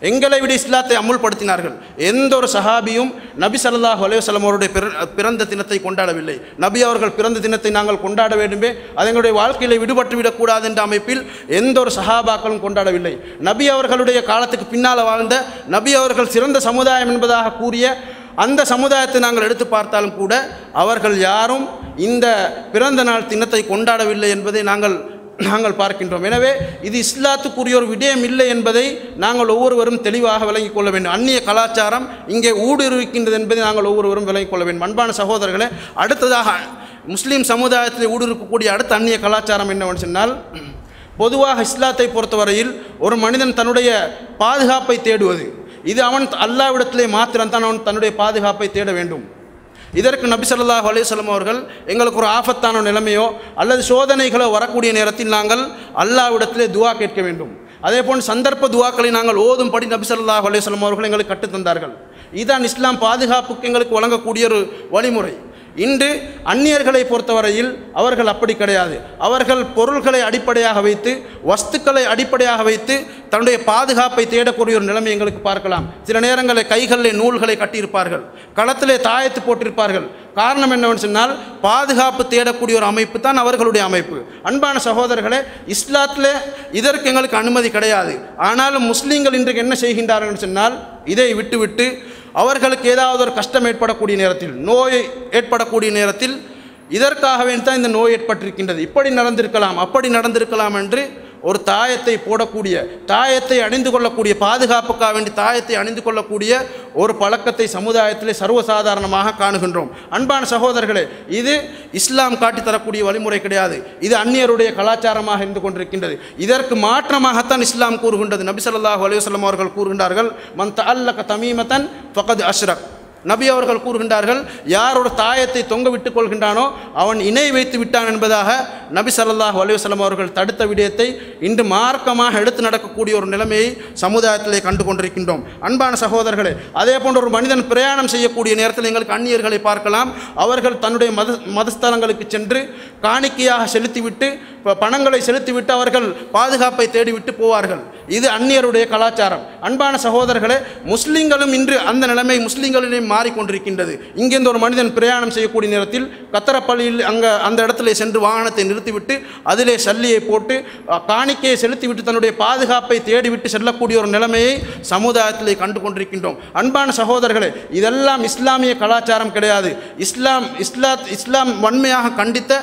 எங்களை விட இஸ்லாத்தை அமுல்படுத்தினார்கள். எந்த ஒரு சஹாபியும் நபி ஸல்லல்லாஹு அலைஹி அவருடைய பிற- பிறந்த தினத்தை கொண்டாடவில்லை. நபி அவர்கள் பிறந்த தினத்தை நாங்கள் கொண்டாட வேண்டுமே அது எங்களுடைய விடுபட்டு விடக்கூடாது என்ற அமைப்பில் எந்த ஒரு சஹாபாக்களும் கொண்டாடவில்லை. நபி அவர்களுடைய காலத்துக்கு பின்னால் வாழ்ந்த நபி அவர்கள் சிறந்த சமுதாயம் என்பதாக கூறிய அந்த சமுதாயத்தை நாங்கள் எடுத்து பார்த்தாலும் கூட அவர்கள் யாரும் இந்த பிறந்த நாள் தினத்தை கொண்டாடவில்லை என்பதை நாங்கள் நாங்கள் பார்க்கின்றோம். எனவே இது இஸ்லாத்துக்குரிய ஒரு விடயம் இல்லை என்பதை நாங்கள் ஒவ்வொருவரும் தெளிவாக விளங்கிக் கொள்ள வேண்டும். அந்நிய கலாச்சாரம் இங்கே ஊடுருவிக்கின்றது என்பதை நாங்கள் ஒவ்வொருவரும் விளங்கிக் கொள்ள வேண்டும். அன்பான சகோதரர்களே அடுத்ததாக முஸ்லீம் சமுதாயத்தில் ஊடுருக்கக்கூடிய அடுத்த அந்நிய கலாச்சாரம் என்னவென்று சொன்னால் பொதுவாக இஸ்லாத்தை பொறுத்தவரையில் ஒரு மனிதன் தன்னுடைய பாதுகாப்பை தேடுவது. இது அவன் அல்லாவிடத்திலே மாத்திரம்தான் அவன் தன்னுடைய பாதுகாப்பை தேட வேண்டும். இதற்கு நபி ஸல்லல்லாஹு அவர்கள் எங்களுக்கு ஒரு ஆபத்தான நிலைமையோ அல்லது சோதனைகளோ வரக்கூடிய நேரத்தில் நாங்கள் அல்லாவிடத்திலே துவா கேட்க வேண்டும். அதே போன்று சந்தர்ப்ப துவாக்களை நாங்கள் ஓதும்படி நபி ஸல்லல்லாஹு அவர்கள் எங்களுக்கு கற்றுத்தந்தார்கள் இதுதான் இஸ்லாம் பாதுகாப்புக்கு எங்களுக்கு வழங்கக்கூடிய ஒரு வழிமுறை. இன்று அந்நியர்களை பொறுத்தவரையில் அவர்கள் அப்படி கிடையாது. அவர்கள் பொருள்களை அடிப்படையாக வைத்து வஸ்துக்களை அடிப்படையாக வைத்து தன்னுடைய பாதுகாப்பை தேடக்கூடிய ஒரு நிலைமை எங்களுக்கு பார்க்கலாம். சில நேரங்களில் கைகளில் நூல்களை கட்டியிருப்பார்கள். களத்திலே தாயத்து போட்டிருப்பார்கள். காரணம் என்னவென்று சொன்னால் பாதுகாப்பு தேடக்கூடிய ஒரு அமைப்பு தான் அவர்களுடைய அமைப்பு. அன்பான சகோதரர்களே இஸ்லாத்தில் இதற்கு எங்களுக்கு அனுமதி கிடையாது. ஆனாலும் முஸ்லீம்கள் இன்றைக்கு என்ன செய்கின்றார்கள் சொன்னால் இதை விட்டுவிட்டு அவர்களுக்கு ஏதாவது ஒரு கஷ்டம் ஏற்படக்கூடிய நேரத்தில் நோய் ஏற்படக்கூடிய நேரத்தில் இதற்காகவே தான் இந்த நோய் ஏற்பட்டிருக்கின்றது. இப்படி நடந்திருக்கலாம் அப்படி நடந்திருக்கலாம் என்று ஒரு தாயத்தை போடக்கூடிய தாயத்தை அணிந்து கொள்ளக்கூடிய பாதுகாப்புக்காக வேண்டி தாயத்தை அணிந்து கொள்ளக்கூடிய ஒரு பழக்கத்தை சமுதாயத்திலே சர்வசாதாரணமாக காணுகின்றோம். அன்பான சகோதரர்களே இது இஸ்லாம் காட்டி தரக்கூடிய வழிமுறை கிடையாது. இது அந்நியருடைய கலாச்சாரமாக இருந்து கொண்டிருக்கின்றது. இதற்கு மாற்றமாகத்தான் இஸ்லாம் கூறுகின்றது. நபிசல்லாஹு ஸல்லல்லாஹு அவர்கள் கூறுகின்றார்கள் மன் அல்லக தமீமத்தன் ஃபகத் அஷ்ரக். நபி அவர்கள் கூறுகின்றார்கள் யார் ஒரு தாயத்தை தொங்க விட்டுக் கொள்கின்றானோ அவன் இணை வைத்து விட்டான் என்பதாக நபி சல்லாஹ் அலுவலம் அவர்கள் தடுத்த விடயத்தை இன்று மார்க்கமாக எடுத்து நடக்கக்கூடிய ஒரு நிலைமையை சமுதாயத்திலே கண்டு கொண்டிருக்கின்றோம். அன்பான சகோதரர்களே அதே போன்ற ஒரு மனிதன் பிரயாணம் செய்யக்கூடிய நேரத்தில் எங்களுக்கு அந்நியர்களை பார்க்கலாம். அவர்கள் தன்னுடைய மத மதஸ்தலங்களுக்கு சென்று காணிக்கையாக செலுத்திவிட்டு ப- பணங்களை செலுத்திவிட்டு அவர்கள் பாதுகாப்பை தேடிவிட்டு போவார்கள். இது அந்நியருடைய கலாச்சாரம். அன்பான சகோதரர்களே முஸ்லீம்களும் இன்று அந்த நிலைமை முஸ்லிம்களிலே மாறிக்கொண்டிருக்கின்றது. இங்கிருந்து ஒரு மனிதன் பிரயாணம் செய்யக்கூடிய நேரத்தில் கத்தரப்பள்ளியில் அங்கே அந்த இடத்துல சென்று வாகனத்தை நிறுத்திவிட்டு அதிலே சல்லியை போட்டு காணிக்கையை செலுத்திவிட்டு தன்னுடைய பாதுகாப்பை தேடிவிட்டு செல்லக்கூடிய ஒரு நிலைமையை சமுதாயத்திலே கண்டு கொண்டிருக்கின்றோம் அன்பான சகோதரர்களே இதெல்லாம் இஸ்லாமிய கலாச்சாரம் கிடையாது. இஸ்லாம் இஸ்லா இஸ்லாம் வன்மையாக கண்டித்த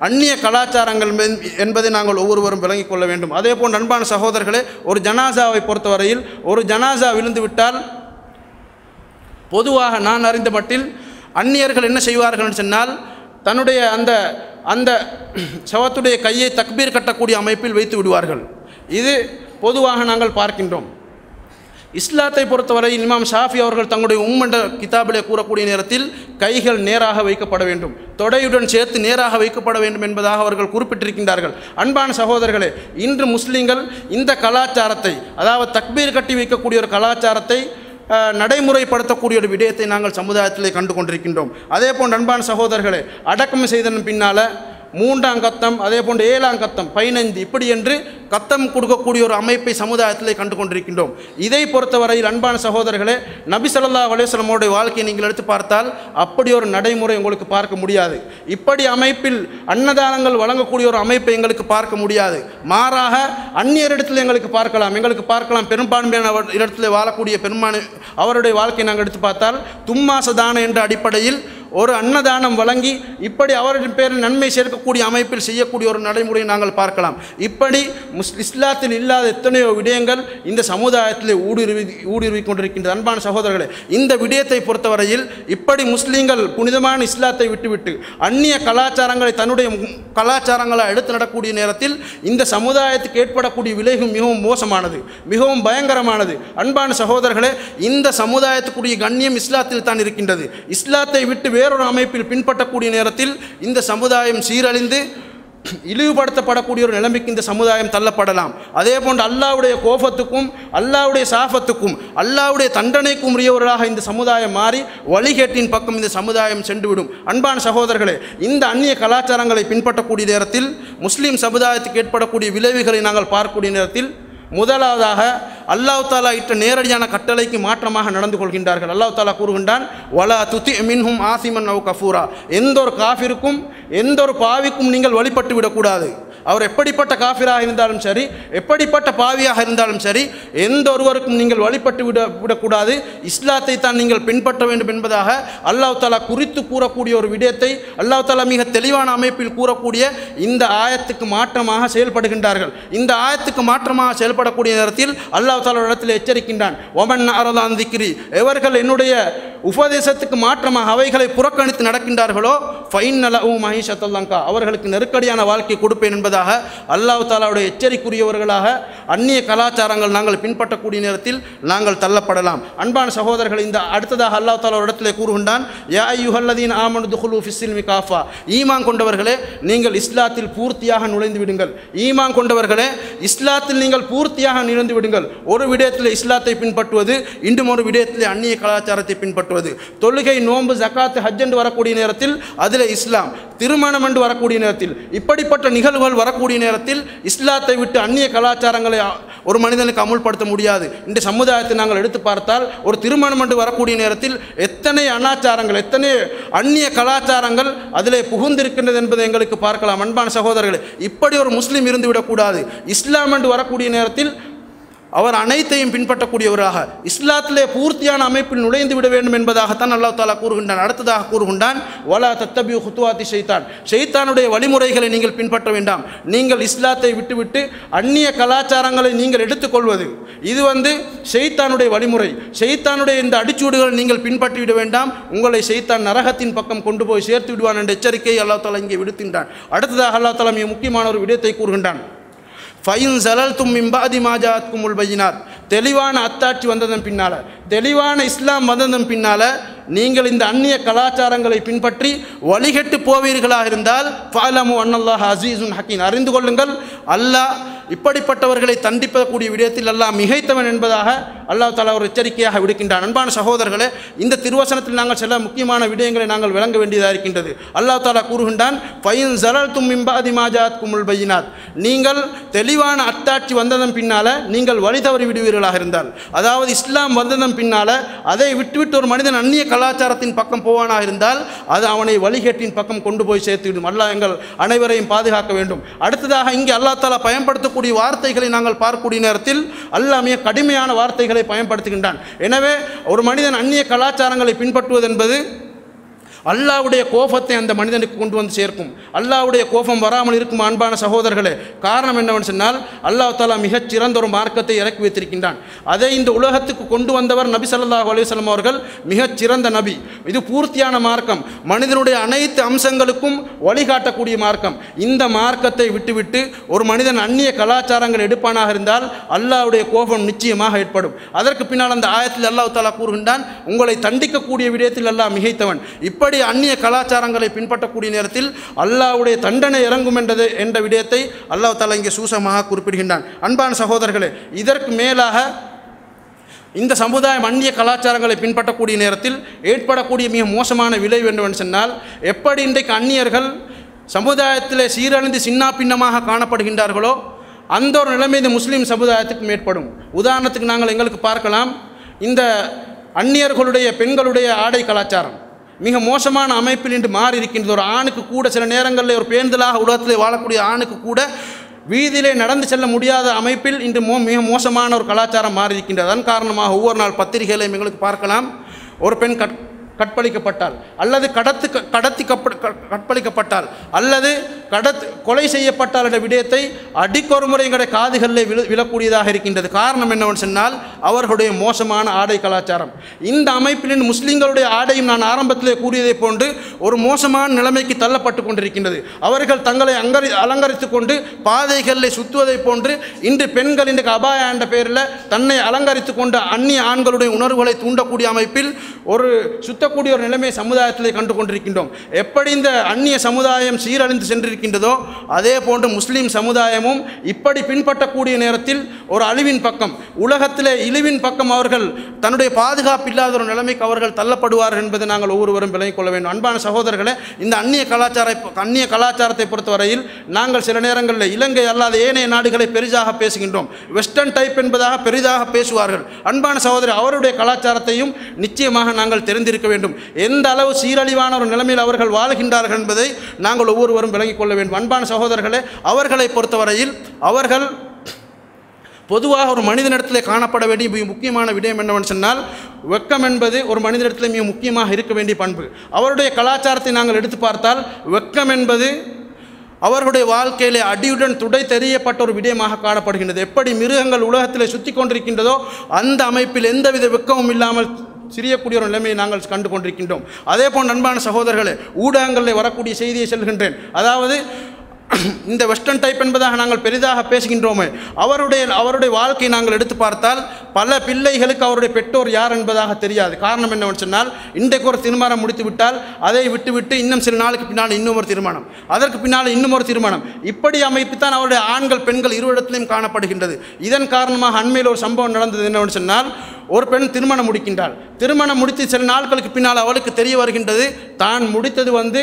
அந்நிய கலாச்சாரங்கள் மென்- என்பதை நாங்கள் ஒவ்வொருவரும் விளங்கிக் கொள்ள வேண்டும். அதே போல் நண்பான சகோதரர்களே ஒரு ஜனாசாவை பொறுத்தவரையில் ஒரு ஜனாசா விழுந்து விட்டால் பொதுவாக நான் அறிந்த மட்டில் அந்நியர்கள் என்ன செய்வார்கள் என்று சொன்னால் தன்னுடைய அந்த அந்த சவத்துடைய கையை தக்பீர் கட்டக்கூடிய அமைப்பில் வைத்து விடுவார்கள். இது பொதுவாக நாங்கள் பார்க்கின்றோம். இஸ்லாத்தை பொறுத்தவரை இமாம் ஷாஃபி அவர்கள் தங்களுடைய உம்மண்ட கிதாபிலே கூறக்கூடிய நேரத்தில் கைகள் நேராக வைக்கப்பட வேண்டும். தொடையுடன் சேர்த்து நேராக வைக்கப்பட வேண்டும் என்பதாக அவர்கள் குறிப்பிட்டிருக்கின்றார்கள். அன்பான சகோதரர்களே இன்று முஸ்லீம்கள் இந்த கலாச்சாரத்தை அதாவது தக்பீர் கட்டி வைக்கக்கூடிய ஒரு கலாச்சாரத்தை நடைமுறைப்படுத்தக்கூடிய ஒரு விடயத்தை நாங்கள் சமுதாயத்திலே கண்டு கொண்டிருக்கின்றோம். அதே போன்று அன்பான சகோதரர்களே அடக்கம் செய்ததன் பின்னால் மூன்றாம் கத்தம் அதே போன்று ஏழாம் கத்தம் பதினைந்து. இப்படி என்று கத்தம் கொடுக்கக்கூடிய ஒரு அமைப்பை சமுதாயத்திலே கண்டு கொண்டிருக்கின்றோம் இதை பொறுத்தவரையில் அன்பான சகோதரர்களே நபி சொல்லா அலைஹி வாழ்க்கையை நீங்கள் எடுத்து பார்த்தால் அப்படி ஒரு நடைமுறை உங்களுக்கு பார்க்க முடியாது. இப்படி அமைப்பில் அன்னதானங்கள் வழங்கக்கூடிய ஒரு அமைப்பை எங்களுக்கு பார்க்க முடியாது. மாறாக அந்நியரிடத்தில் எங்களுக்கு பார்க்கலாம். எங்களுக்கு பார்க்கலாம். பெரும்பான்மையான அவர் இடத்துல வாழக்கூடிய பெரும்பான்மை அவருடைய வாழ்க்கையை நாங்கள் எடுத்து பார்த்தால் தும்மாசதான என்ற அடிப்படையில் ஒரு அன்னதானம் வழங்கி இப்படி அவரின் பேரில் நன்மை சேர்க்கக்கூடிய அமைப்பில் செய்யக்கூடிய ஒரு நடைமுறையை நாங்கள் பார்க்கலாம். இப்படி முஸ் இஸ்லாத்தில் இல்லாத எத்தனையோ விடயங்கள் இந்த சமுதாயத்தில் ஊடுருவி ஊடுருவி கொண்டிருக்கின்ற அன்பான சகோதரர்களே இந்த விடயத்தை பொறுத்தவரையில் இப்படி முஸ்லீம்கள் புனிதமான இஸ்லாத்தை விட்டுவிட்டு அந்நிய கலாச்சாரங்களை தன்னுடைய மு- கலாச்சாரங்களை எடுத்து நடக்கூடிய நேரத்தில் இந்த சமுதாயத்துக்கு ஏற்படக்கூடிய விளைவு மிகவும் மோசமானது மிகவும் பயங்கரமானது. அன்பான சகோதரர்களே இந்த சமுதாயத்துக்குரிய கண்ணியம் இஸ்லாத்தில் தான் இருக்கின்றது. இஸ்லாத்தை விட்டு வேறொரு அமைப்பில் பின்பற்றக்கூடிய நேரத்தில் இந்த சமுதாயம் சீரழிந்து இழிவுபடுத்தப்படக்கூடிய ஒரு நிலைமைக்கு இந்த சமுதாயம் தள்ளப்படலாம். அதே போன்று அல்லாவுடைய கோபத்துக்கும் அல்லாவுடைய சாபத்துக்கும் அல்லாவுடைய தண்டனைக்கும் உரியவர்களாக இந்த சமுதாயம் மாறி வழிகேட்டின் பக்கம் இந்த சமுதாயம் சென்றுவிடும். அன்பான சகோதரர்களே இந்த அந்நிய கலாச்சாரங்களை பின்பற்றக்கூடிய நேரத்தில் முஸ்லீம் சமுதாயத்துக்கு ஏற்படக்கூடிய விளைவுகளை நாங்கள் பார்க்கக்கூடிய நேரத்தில் முதலாவதாக அல்லாஹ் தாலா இட்ட நேரடியான கட்டளைக்கு மாற்றமாக நடந்து கொள்கின்றார்கள். அல்லாஹ் தாலா கூறுகின்றான் வலா துதி மின்ஹும் ஆசிமன் நவ் கஃபூரா. எந்த ஒரு காஃபிருக்கும் எந்த ஒரு பாவிக்கும் நீங்கள் வழிபட்டு விடக்கூடாது. அவர் எப்படிப்பட்ட காஃபிராக இருந்தாலும் சரி எப்படிப்பட்ட பாவியாக இருந்தாலும் சரி எந்த ஒருவருக்கும் நீங்கள் வழிபட்டு விட விடக்கூடாது. இஸ்லாத்தை தான் நீங்கள் பின்பற்ற வேண்டும் என்பதாக அல்லாஹ் தாலா குறித்து கூறக்கூடிய ஒரு விடயத்தை அல்லாஹ் தாலா மிக தெளிவான அமைப்பில் கூறக்கூடிய இந்த ஆயத்துக்கு மாற்றமாக செயல்படுகின்றார்கள். இந்த ஆயத்துக்கு மாற்றமாக செயல்படக்கூடிய நேரத்தில் அல்லாஹ் தாலா இடத்தில் எச்சரிக்கின்றான். ஒமன் அரதான் திக்ரி. எவர்கள் என்னுடைய உபதேசத்துக்கு மாற்றமாக அவைகளை புறக்கணித்து நடக்கின்றார்களோ ஃபைன் நலவு மகிஷத்தல்லங்கா அவர்களுக்கு நெருக்கடியான வாழ்க்கை கொடுப்பேன் என்பதாக அல்லாஹ் தாலாவுடைய எச்சரிக்குரியவர்களாக அந்நிய கலாச்சாரங்கள் நாங்கள் பின்பற்றக்கூடிய நேரத்தில் நாங்கள் தள்ளப்படலாம். அன்பான சகோதரர்கள் இந்த அடுத்ததாக அல்லாஹ் தாலா இடத்திலே கூறுகின்றான் யா யுஹல்லதீன் ஆமனு துஹுலு ஃபிஸ்ஸில்மி காஃபா. ஈமான் கொண்டவர்களே நீங்கள் இஸ்லாத்தில் பூர்த்தியாக நுழைந்து விடுங்கள். ஈமான் கொண்டவர்களே இஸ்லாத்தில் நீங்கள் பூர்த்தியாக நுழைந்து விடுங்கள். ஒரு விடயத்தில் இஸ்லாத்தை பின்பற்றுவது இன்னும் ஒரு விடயத்தில் அந்நிய கலாச்சாரத்தை பின்பற்றுவது. தொழுகை நோன்பு ஜக்காத்து ஹஜ் என்று வரக்கூடிய நேரத்தில் அதில் இஸ்லாம் திருமணம் என்று வரக்கூடிய நேரத்தில் இப்படிப்பட்ட நிகழ்வுகள் வரக்கூடிய நேரத்தில் இஸ்லாத்தை விட்டு அந்நிய கலாச்சாரங்களை ஒரு மனிதனுக்கு அமுல்படுத்த முடியாது. இந்த சமுதாயத்தை நாங்கள் எடுத்து பார்த்தால் ஒரு திருமணம் என்று வரக்கூடிய நேரத்தில் எத்தனை அனாச்சாரங்கள் எத்தனை அந்நிய கலாச்சாரங்கள் அதிலே புகுந்திருக்கின்றது என்பதை எங்களுக்கு பார்க்கலாம். அன்பான சகோதரர்களே இப்படி ஒரு முஸ்லீம் இருந்து விடக்கூடாது இஸ்லாம் என்று வரக்கூடிய நேரத்தில் அவர் அனைத்தையும் பின்பற்றக்கூடியவராக. இஸ்லாத்திலே பூர்த்தியான அமைப்பில் நுழைந்து விட வேண்டும் என்பதாகத்தான் அல்லா தாலா கூறுகின்றான். அடுத்ததாக கூறுகின்றான் வலா தத்தபி ஹுத்துவாத்தி ஷைத்தான். ஷைத்தானுடைய வழிமுறைகளை நீங்கள் பின்பற்ற வேண்டாம். நீங்கள் இஸ்லாத்தை விட்டுவிட்டு அந்நிய கலாச்சாரங்களை நீங்கள் எடுத்துக்கொள்வது. இது வந்து ஷெய்தானுடைய வழிமுறை. ஷெய்தானுடைய இந்த அடிச்சூடுகளை நீங்கள் பின்பற்றி விட வேண்டாம். உங்களை ஷைத்தான் நரகத்தின் பக்கம் கொண்டு போய் சேர்த்து விடுவான் என்ற எச்சரிக்கையை அல்லாஹ் தாலா இங்கே விடுத்தின்றான் அடுத்ததாக அல்லாஹ் தாலா மிக முக்கியமான ஒரு விடயத்தை கூறுகின்றான். ஃபைன் சலல் தும் மிம்பாதி மாஜாத் குமுல் பையினார் தெளிவான அத்தாட்சி வந்ததன் பின்னால் தெளிவான இஸ்லாம் வந்ததன் பின்னால் நீங்கள் இந்த அந்நிய கலாச்சாரங்களை பின்பற்றி வழிகட்டு போவீர்களாக இருந்தால் ஃபாலமு அன்னல்லாஹ் அசீசுன் ஹக்கீன் அறிந்து கொள்ளுங்கள் அல்லாஹ் இப்படிப்பட்டவர்களை தண்டிப்பக்கூடிய விடயத்தில் அல்லாஹ் மிகைத்தவன் என்பதாக அல்லாஹ் தலா ஒரு எச்சரிக்கையாக விடுக்கின்றான். அன்பான சகோதரர்களே இந்த திருவசனத்தில் நாங்கள் சில முக்கியமான விடயங்களை நாங்கள் விளங்க வேண்டியதாக இருக்கின்றது. அல்லாஹ் தாலா கூறுகின்றான் பையன் ஜலல் தும் மிம்பாதி மாஜாத் குமுல் பையினாத். நீங்கள் தெளிவான அத்தாட்சி வந்ததன் பின்னால் நீங்கள் வழி தவறி விடுவீர்கள் விடுவீர்களாக இருந்தால். அதாவது இஸ்லாம் வந்ததன் பின்னால் அதை விட்டுவிட்டு ஒரு மனிதன் அந்நிய கலாச்சாரத்தின் பக்கம் போவானாக இருந்தால் அது அவனை வழிகேட்டின் பக்கம் கொண்டு போய் சேர்த்துவிடும். அல்லாஹ் எங்கள் அனைவரையும் பாதுகாக்க வேண்டும். அடுத்ததாக இங்கே அல்லா தாலா பயன்படுத்தக்கூடிய வார்த்தைகளை நாங்கள் பார்க்கக்கூடிய நேரத்தில் அல்லாஹ் கடுமையான வார்த்தைகளை பயன்படுத்துகின்றான். எனவே ஒரு மனிதன் அந்நிய கலாச்சாரங்களை பின்பற்றுவது என்பது அல்லாவுடைய கோபத்தை அந்த மனிதனுக்கு கொண்டு வந்து சேர்க்கும். அல்லாவுடைய கோபம் வராமல் இருக்கும் அன்பான சகோதரர்களே காரணம் என்னவென்று சொன்னால் அல்லாஹ் தாலா மிகச் சிறந்த ஒரு மார்க்கத்தை இறக்கி வைத்திருக்கின்றான். அதை இந்த உலகத்துக்கு கொண்டு வந்தவர் நபி சல்லாஹ் அலுவலம் அவர்கள் மிகச் சிறந்த நபி. இது பூர்த்தியான மார்க்கம். மனிதனுடைய அனைத்து அம்சங்களுக்கும் வழிகாட்டக்கூடிய மார்க்கம். இந்த மார்க்கத்தை விட்டுவிட்டு ஒரு மனிதன் அந்நிய கலாச்சாரங்கள் எடுப்பானாக இருந்தால் அல்லாவுடைய கோபம் நிச்சயமாக ஏற்படும். அதற்கு பின்னால் அந்த ஆயத்தில் அல்லாஹ் தாலா கூறுகின்றான் உங்களை தண்டிக்கக்கூடிய விடயத்தில் அல்லாஹ் மிகைத்தவன். இப்படி அந்நிய கலாச்சாரங்களை பின்பற்றக்கூடிய நேரத்தில் அல்லாஹ்வுடைய தண்டனை இறங்கும் என்றது என்ற விடயத்தை அல்லாஹ் தாலா இங்கே சூசமாக குறிப்பிடுகின்றான். அன்பான சகோதரர்களே இதற்கு மேலாக இந்த சமுதாயம் அந்நிய கலாச்சாரங்களை பின்பற்றக்கூடிய நேரத்தில் ஏற்படக்கூடிய மிக மோசமான விளைவு என்னவென்று சொன்னால் எப்படி இன்றைக்கு அந்நியர்கள் சமுதாயத்திலே சீரழிந்து சின்னா பின்னமாக காணப்படுகின்றார்களோ அந்த ஒரு நிலைமை இந்த முஸ்லீம் சமுதாயத்துக்கு ஏற்படும். உதாரணத்துக்கு நாங்கள் எங்களுக்கு பார்க்கலாம் இந்த அந்நியர்களுடைய பெண்களுடைய ஆடை கலாச்சாரம். மிக மோசமான அமைப்பில் இன்று மாறி இருக்கின்றது ஒரு ஆணுக்கு கூட சில நேரங்களில் ஒரு பேருந்தலாக உலகத்தில் வாழக்கூடிய ஆணுக்கு கூட வீதியிலே நடந்து செல்ல முடியாத அமைப்பில் இன்று மோ மிக மோசமான ஒரு கலாச்சாரம் மாறி இருக்கின்றது அதன் காரணமாக ஒவ்வொரு நாள் பத்திரிகைகளையும் எங்களுக்கு பார்க்கலாம். ஒரு பெண் கட் கற்பழிக்கப்பட்டால் அல்லது கடத்து கடத்தி கப்ப கற்பழிக்கப்பட்டால் அல்லது கடத் கொலை செய்யப்பட்டால் என்ற விடயத்தை அடிக்கொரு முறை எங்களுடைய காதுகளில் விழு விழக்கூடியதாக இருக்கின்றது. காரணம் என்னவென்று சொன்னால் அவர்களுடைய மோசமான ஆடை கலாச்சாரம். இந்த அமைப்பிலின் முஸ்லீம்களுடைய ஆடையும் நான் ஆரம்பத்திலே கூறியதைப் போன்று ஒரு மோசமான நிலைமைக்கு தள்ளப்பட்டு கொண்டிருக்கின்றது. அவர்கள் தங்களை அங்கரி அலங்கரித்து கொண்டு பாதைகளில் சுத்துவதைப் போன்று இன்று பெண்கள் இன்றைக்கு அபாயா என்ற பெயரில் தன்னை அலங்கரித்து கொண்ட அந்நிய ஆண்களுடைய உணர்வுகளை தூண்டக்கூடிய அமைப்பில் ஒரு சுத்த இருக்கக்கூடிய ஒரு நிலைமை சமுதாயத்தில் கண்டு கொண்டிருக்கின்றோம் எப்படி இந்த அந்நிய சமுதாயம் சீரழிந்து சென்றிருக்கின்றதோ அதே போன்று முஸ்லீம் சமுதாயமும் இப்படி பின்பற்றக்கூடிய நேரத்தில் ஒரு அழிவின் பக்கம் உலகத்திலே இழிவின் பக்கம் அவர்கள் தன்னுடைய பாதுகாப்பு இல்லாத ஒரு நிலைமைக்கு அவர்கள் தள்ளப்படுவார்கள் என்பதை நாங்கள் ஒவ்வொருவரும் விலகிக் கொள்ள வேண்டும். அன்பான சகோதரர்களே இந்த அந்நிய கலாச்சார அந்நிய கலாச்சாரத்தை பொறுத்தவரையில் நாங்கள் சில நேரங்களில் இலங்கை அல்லாத ஏனைய நாடுகளை பெரிதாக பேசுகின்றோம். வெஸ்டர்ன் டைப் என்பதாக பெரிதாக பேசுவார்கள். அன்பான சகோதரி அவருடைய கலாச்சாரத்தையும் நிச்சயமாக நாங்கள் தெரிந்திருக்க வேண்டும். வேண்டும். எந்த அளவு சீரழிவான ஒரு நிலைமையில் அவர்கள் வாழ்கின்றார்கள் என்பதை நாங்கள் ஒவ்வொருவரும் விளங்கிக் கொள்ள வேண்டும். அன்பான சகோதரர்களே அவர்களை பொறுத்தவரையில் அவர்கள் பொதுவாக ஒரு மனிதனிடத்தில் காணப்பட வேண்டிய மிக முக்கியமான விடயம் என்னவென்று சொன்னால் வெக்கம் என்பது ஒரு மனிதனிடத்தில் மிக முக்கியமாக இருக்க வேண்டிய பண்பு. அவருடைய கலாச்சாரத்தை நாங்கள் எடுத்து பார்த்தால் வெக்கம் என்பது அவர்களுடைய வாழ்க்கையிலே அடியுடன் துடை தெரியப்பட்ட ஒரு விடயமாக காணப்படுகின்றது. எப்படி மிருகங்கள் உலகத்தில் சுற்றி கொண்டிருக்கின்றதோ அந்த அமைப்பில் எந்தவித வெக்கமும் இல்லாமல் சிறியக்கூடிய ஒரு நிலைமையை நாங்கள் கண்டு கொண்டிருக்கின்றோம் அதே போன்ற நண்பான சகோதரர்களே ஊடகங்களில் வரக்கூடிய செய்தியை செல்கின்றேன். அதாவது இந்த வெஸ்டர்ன் டைப் என்பதாக நாங்கள் பெரிதாக பேசுகின்றோமே அவருடைய அவருடைய வாழ்க்கையை நாங்கள் எடுத்து பார்த்தால் பல பிள்ளைகளுக்கு அவருடைய பெற்றோர் யார் என்பதாக தெரியாது. காரணம் என்னவென்று சொன்னால் இன்றைக்கு ஒரு திருமணம் முடித்து விட்டால் அதை விட்டுவிட்டு இன்னும் சில நாளுக்கு பின்னால் இன்னும் ஒரு திருமணம் அதற்கு பின்னால் இன்னும் ஒரு திருமணம் இப்படி அமைப்பு தான் அவருடைய ஆண்கள் பெண்கள் இருவரிடத்திலையும் காணப்படுகின்றது. இதன் காரணமாக அண்மையில் ஒரு சம்பவம் நடந்தது என்னவென்று சொன்னால் ஒரு பெண் திருமணம் முடிக்கின்றாள். திருமணம் முடித்து சில நாட்களுக்கு பின்னால் அவளுக்கு தெரிய வருகின்றது தான் முடித்தது வந்து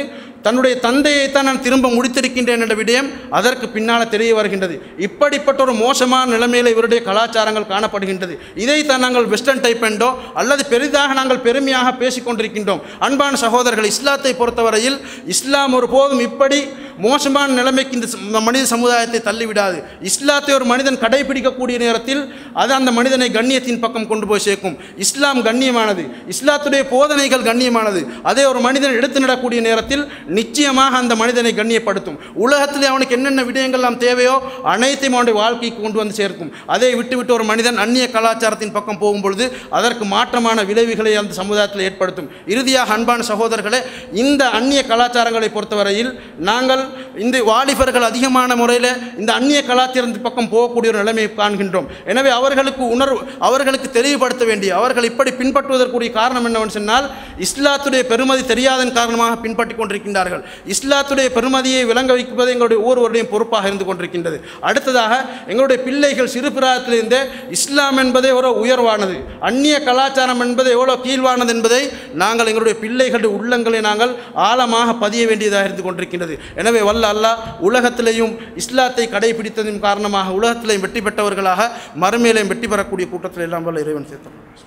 தன்னுடைய தந்தையைத்தான் நான் திரும்ப முடித்திருக்கின்றேன் என்ற விடயம் அதற்கு பின்னால் தெரிய வருகின்றது. இப்படிப்பட்ட ஒரு மோசமான நிலைமையில் இவருடைய கலாச்சாரங்கள் காணப்படுகின்றது. இதைத்தான் நாங்கள் வெஸ்டர்ன் டைப் என்றோ அல்லது பெரிதாக நாங்கள் பெருமையாக பேசிக்கொண்டிருக்கின்றோம் அன்பான சகோதரர்கள் இஸ்லாத்தை பொறுத்தவரையில் இஸ்லாம் ஒருபோதும் இப்படி மோசமான நிலைமைக்கு இந்த மனித சமுதாயத்தை தள்ளிவிடாது. இஸ்லாத்தை ஒரு மனிதன் கடைபிடிக்கக்கூடிய நேரத்தில் அது அந்த மனிதனை கண்ணியத்தின் பக்கம் கொண்டு போய் சேர்க்கும். இஸ்லாம் கண்ணியமானது. இஸ்லாத்துடைய போதனைகள் கண்ணியமானது. அதே ஒரு மனிதன் எடுத்து நடக்கூடிய நேரத்தில் நிச்சயமாக அந்த மனிதனை கண்ணியப்படுத்தும். உலகத்தில் அவனுக்கு என்னென்ன விடயங்கள்லாம் தேவையோ அனைத்தையும் அவனுடைய வாழ்க்கைக்கு கொண்டு வந்து சேர்க்கும். அதை விட்டுவிட்டு ஒரு மனிதன் அந்நிய கலாச்சாரத்தின் பக்கம் போகும்பொழுது அதற்கு மாற்றமான விளைவுகளை அந்த சமுதாயத்தில் ஏற்படுத்தும். இறுதியாக அன்பான சகோதரர்களே இந்த அந்நிய கலாச்சாரங்களை பொறுத்தவரையில் நாங்கள் இந்த வாலிபர்கள் அதிகமான முறையில் இந்த அந்நிய கலாச்சாரத்தின் பக்கம் போகக்கூடிய ஒரு நிலைமையை காண்கின்றோம். எனவே அவர்களுக்கு உணர்வு அவர்களுக்கு தெளிவுபடுத்த வேண்டிய அவர்கள் இப்படி பின்பற்றுவதற்குரிய காரணம் என்னவென்று சொன்னால் இஸ்லாத்துடைய பெருமதி தெரியாதன் காரணமாக பின்பற்றி கொண்டிருக்கின்றார்கள். இஸ்லாத்துடைய பெருமதியை விளங்க வைப்பது எங்களுடைய ஒவ்வொருவருடைய பொறுப்பாக இருந்து கொண்டிருக்கின்றது. அடுத்ததாக எங்களுடைய பிள்ளைகள் சிறு பிராயத்திலிருந்தே இஸ்லாம் என்பதே ஒரு உயர்வானது. அந்நிய கலாச்சாரம் என்பது எவ்வளோ கீழ்வானது என்பதை நாங்கள் எங்களுடைய பிள்ளைகளுடைய உள்ளங்களை நாங்கள் ஆழமாக பதிய வேண்டியதாக இருந்து கொண்டிருக்கின்றது. எனவே வல்ல அல்லாஹ் உலகத்திலேயும் இஸ்லாத்தை கடைபிடித்ததின் காரணமாக உலகத்திலேயும் வெற்றி பெற்றவர்களாக மறுமையிலையும் வெற்றி பெறக்கூடிய கூட்டத்தில் எல்லாம் வல்ல இறைவன் சேர்த்தோம்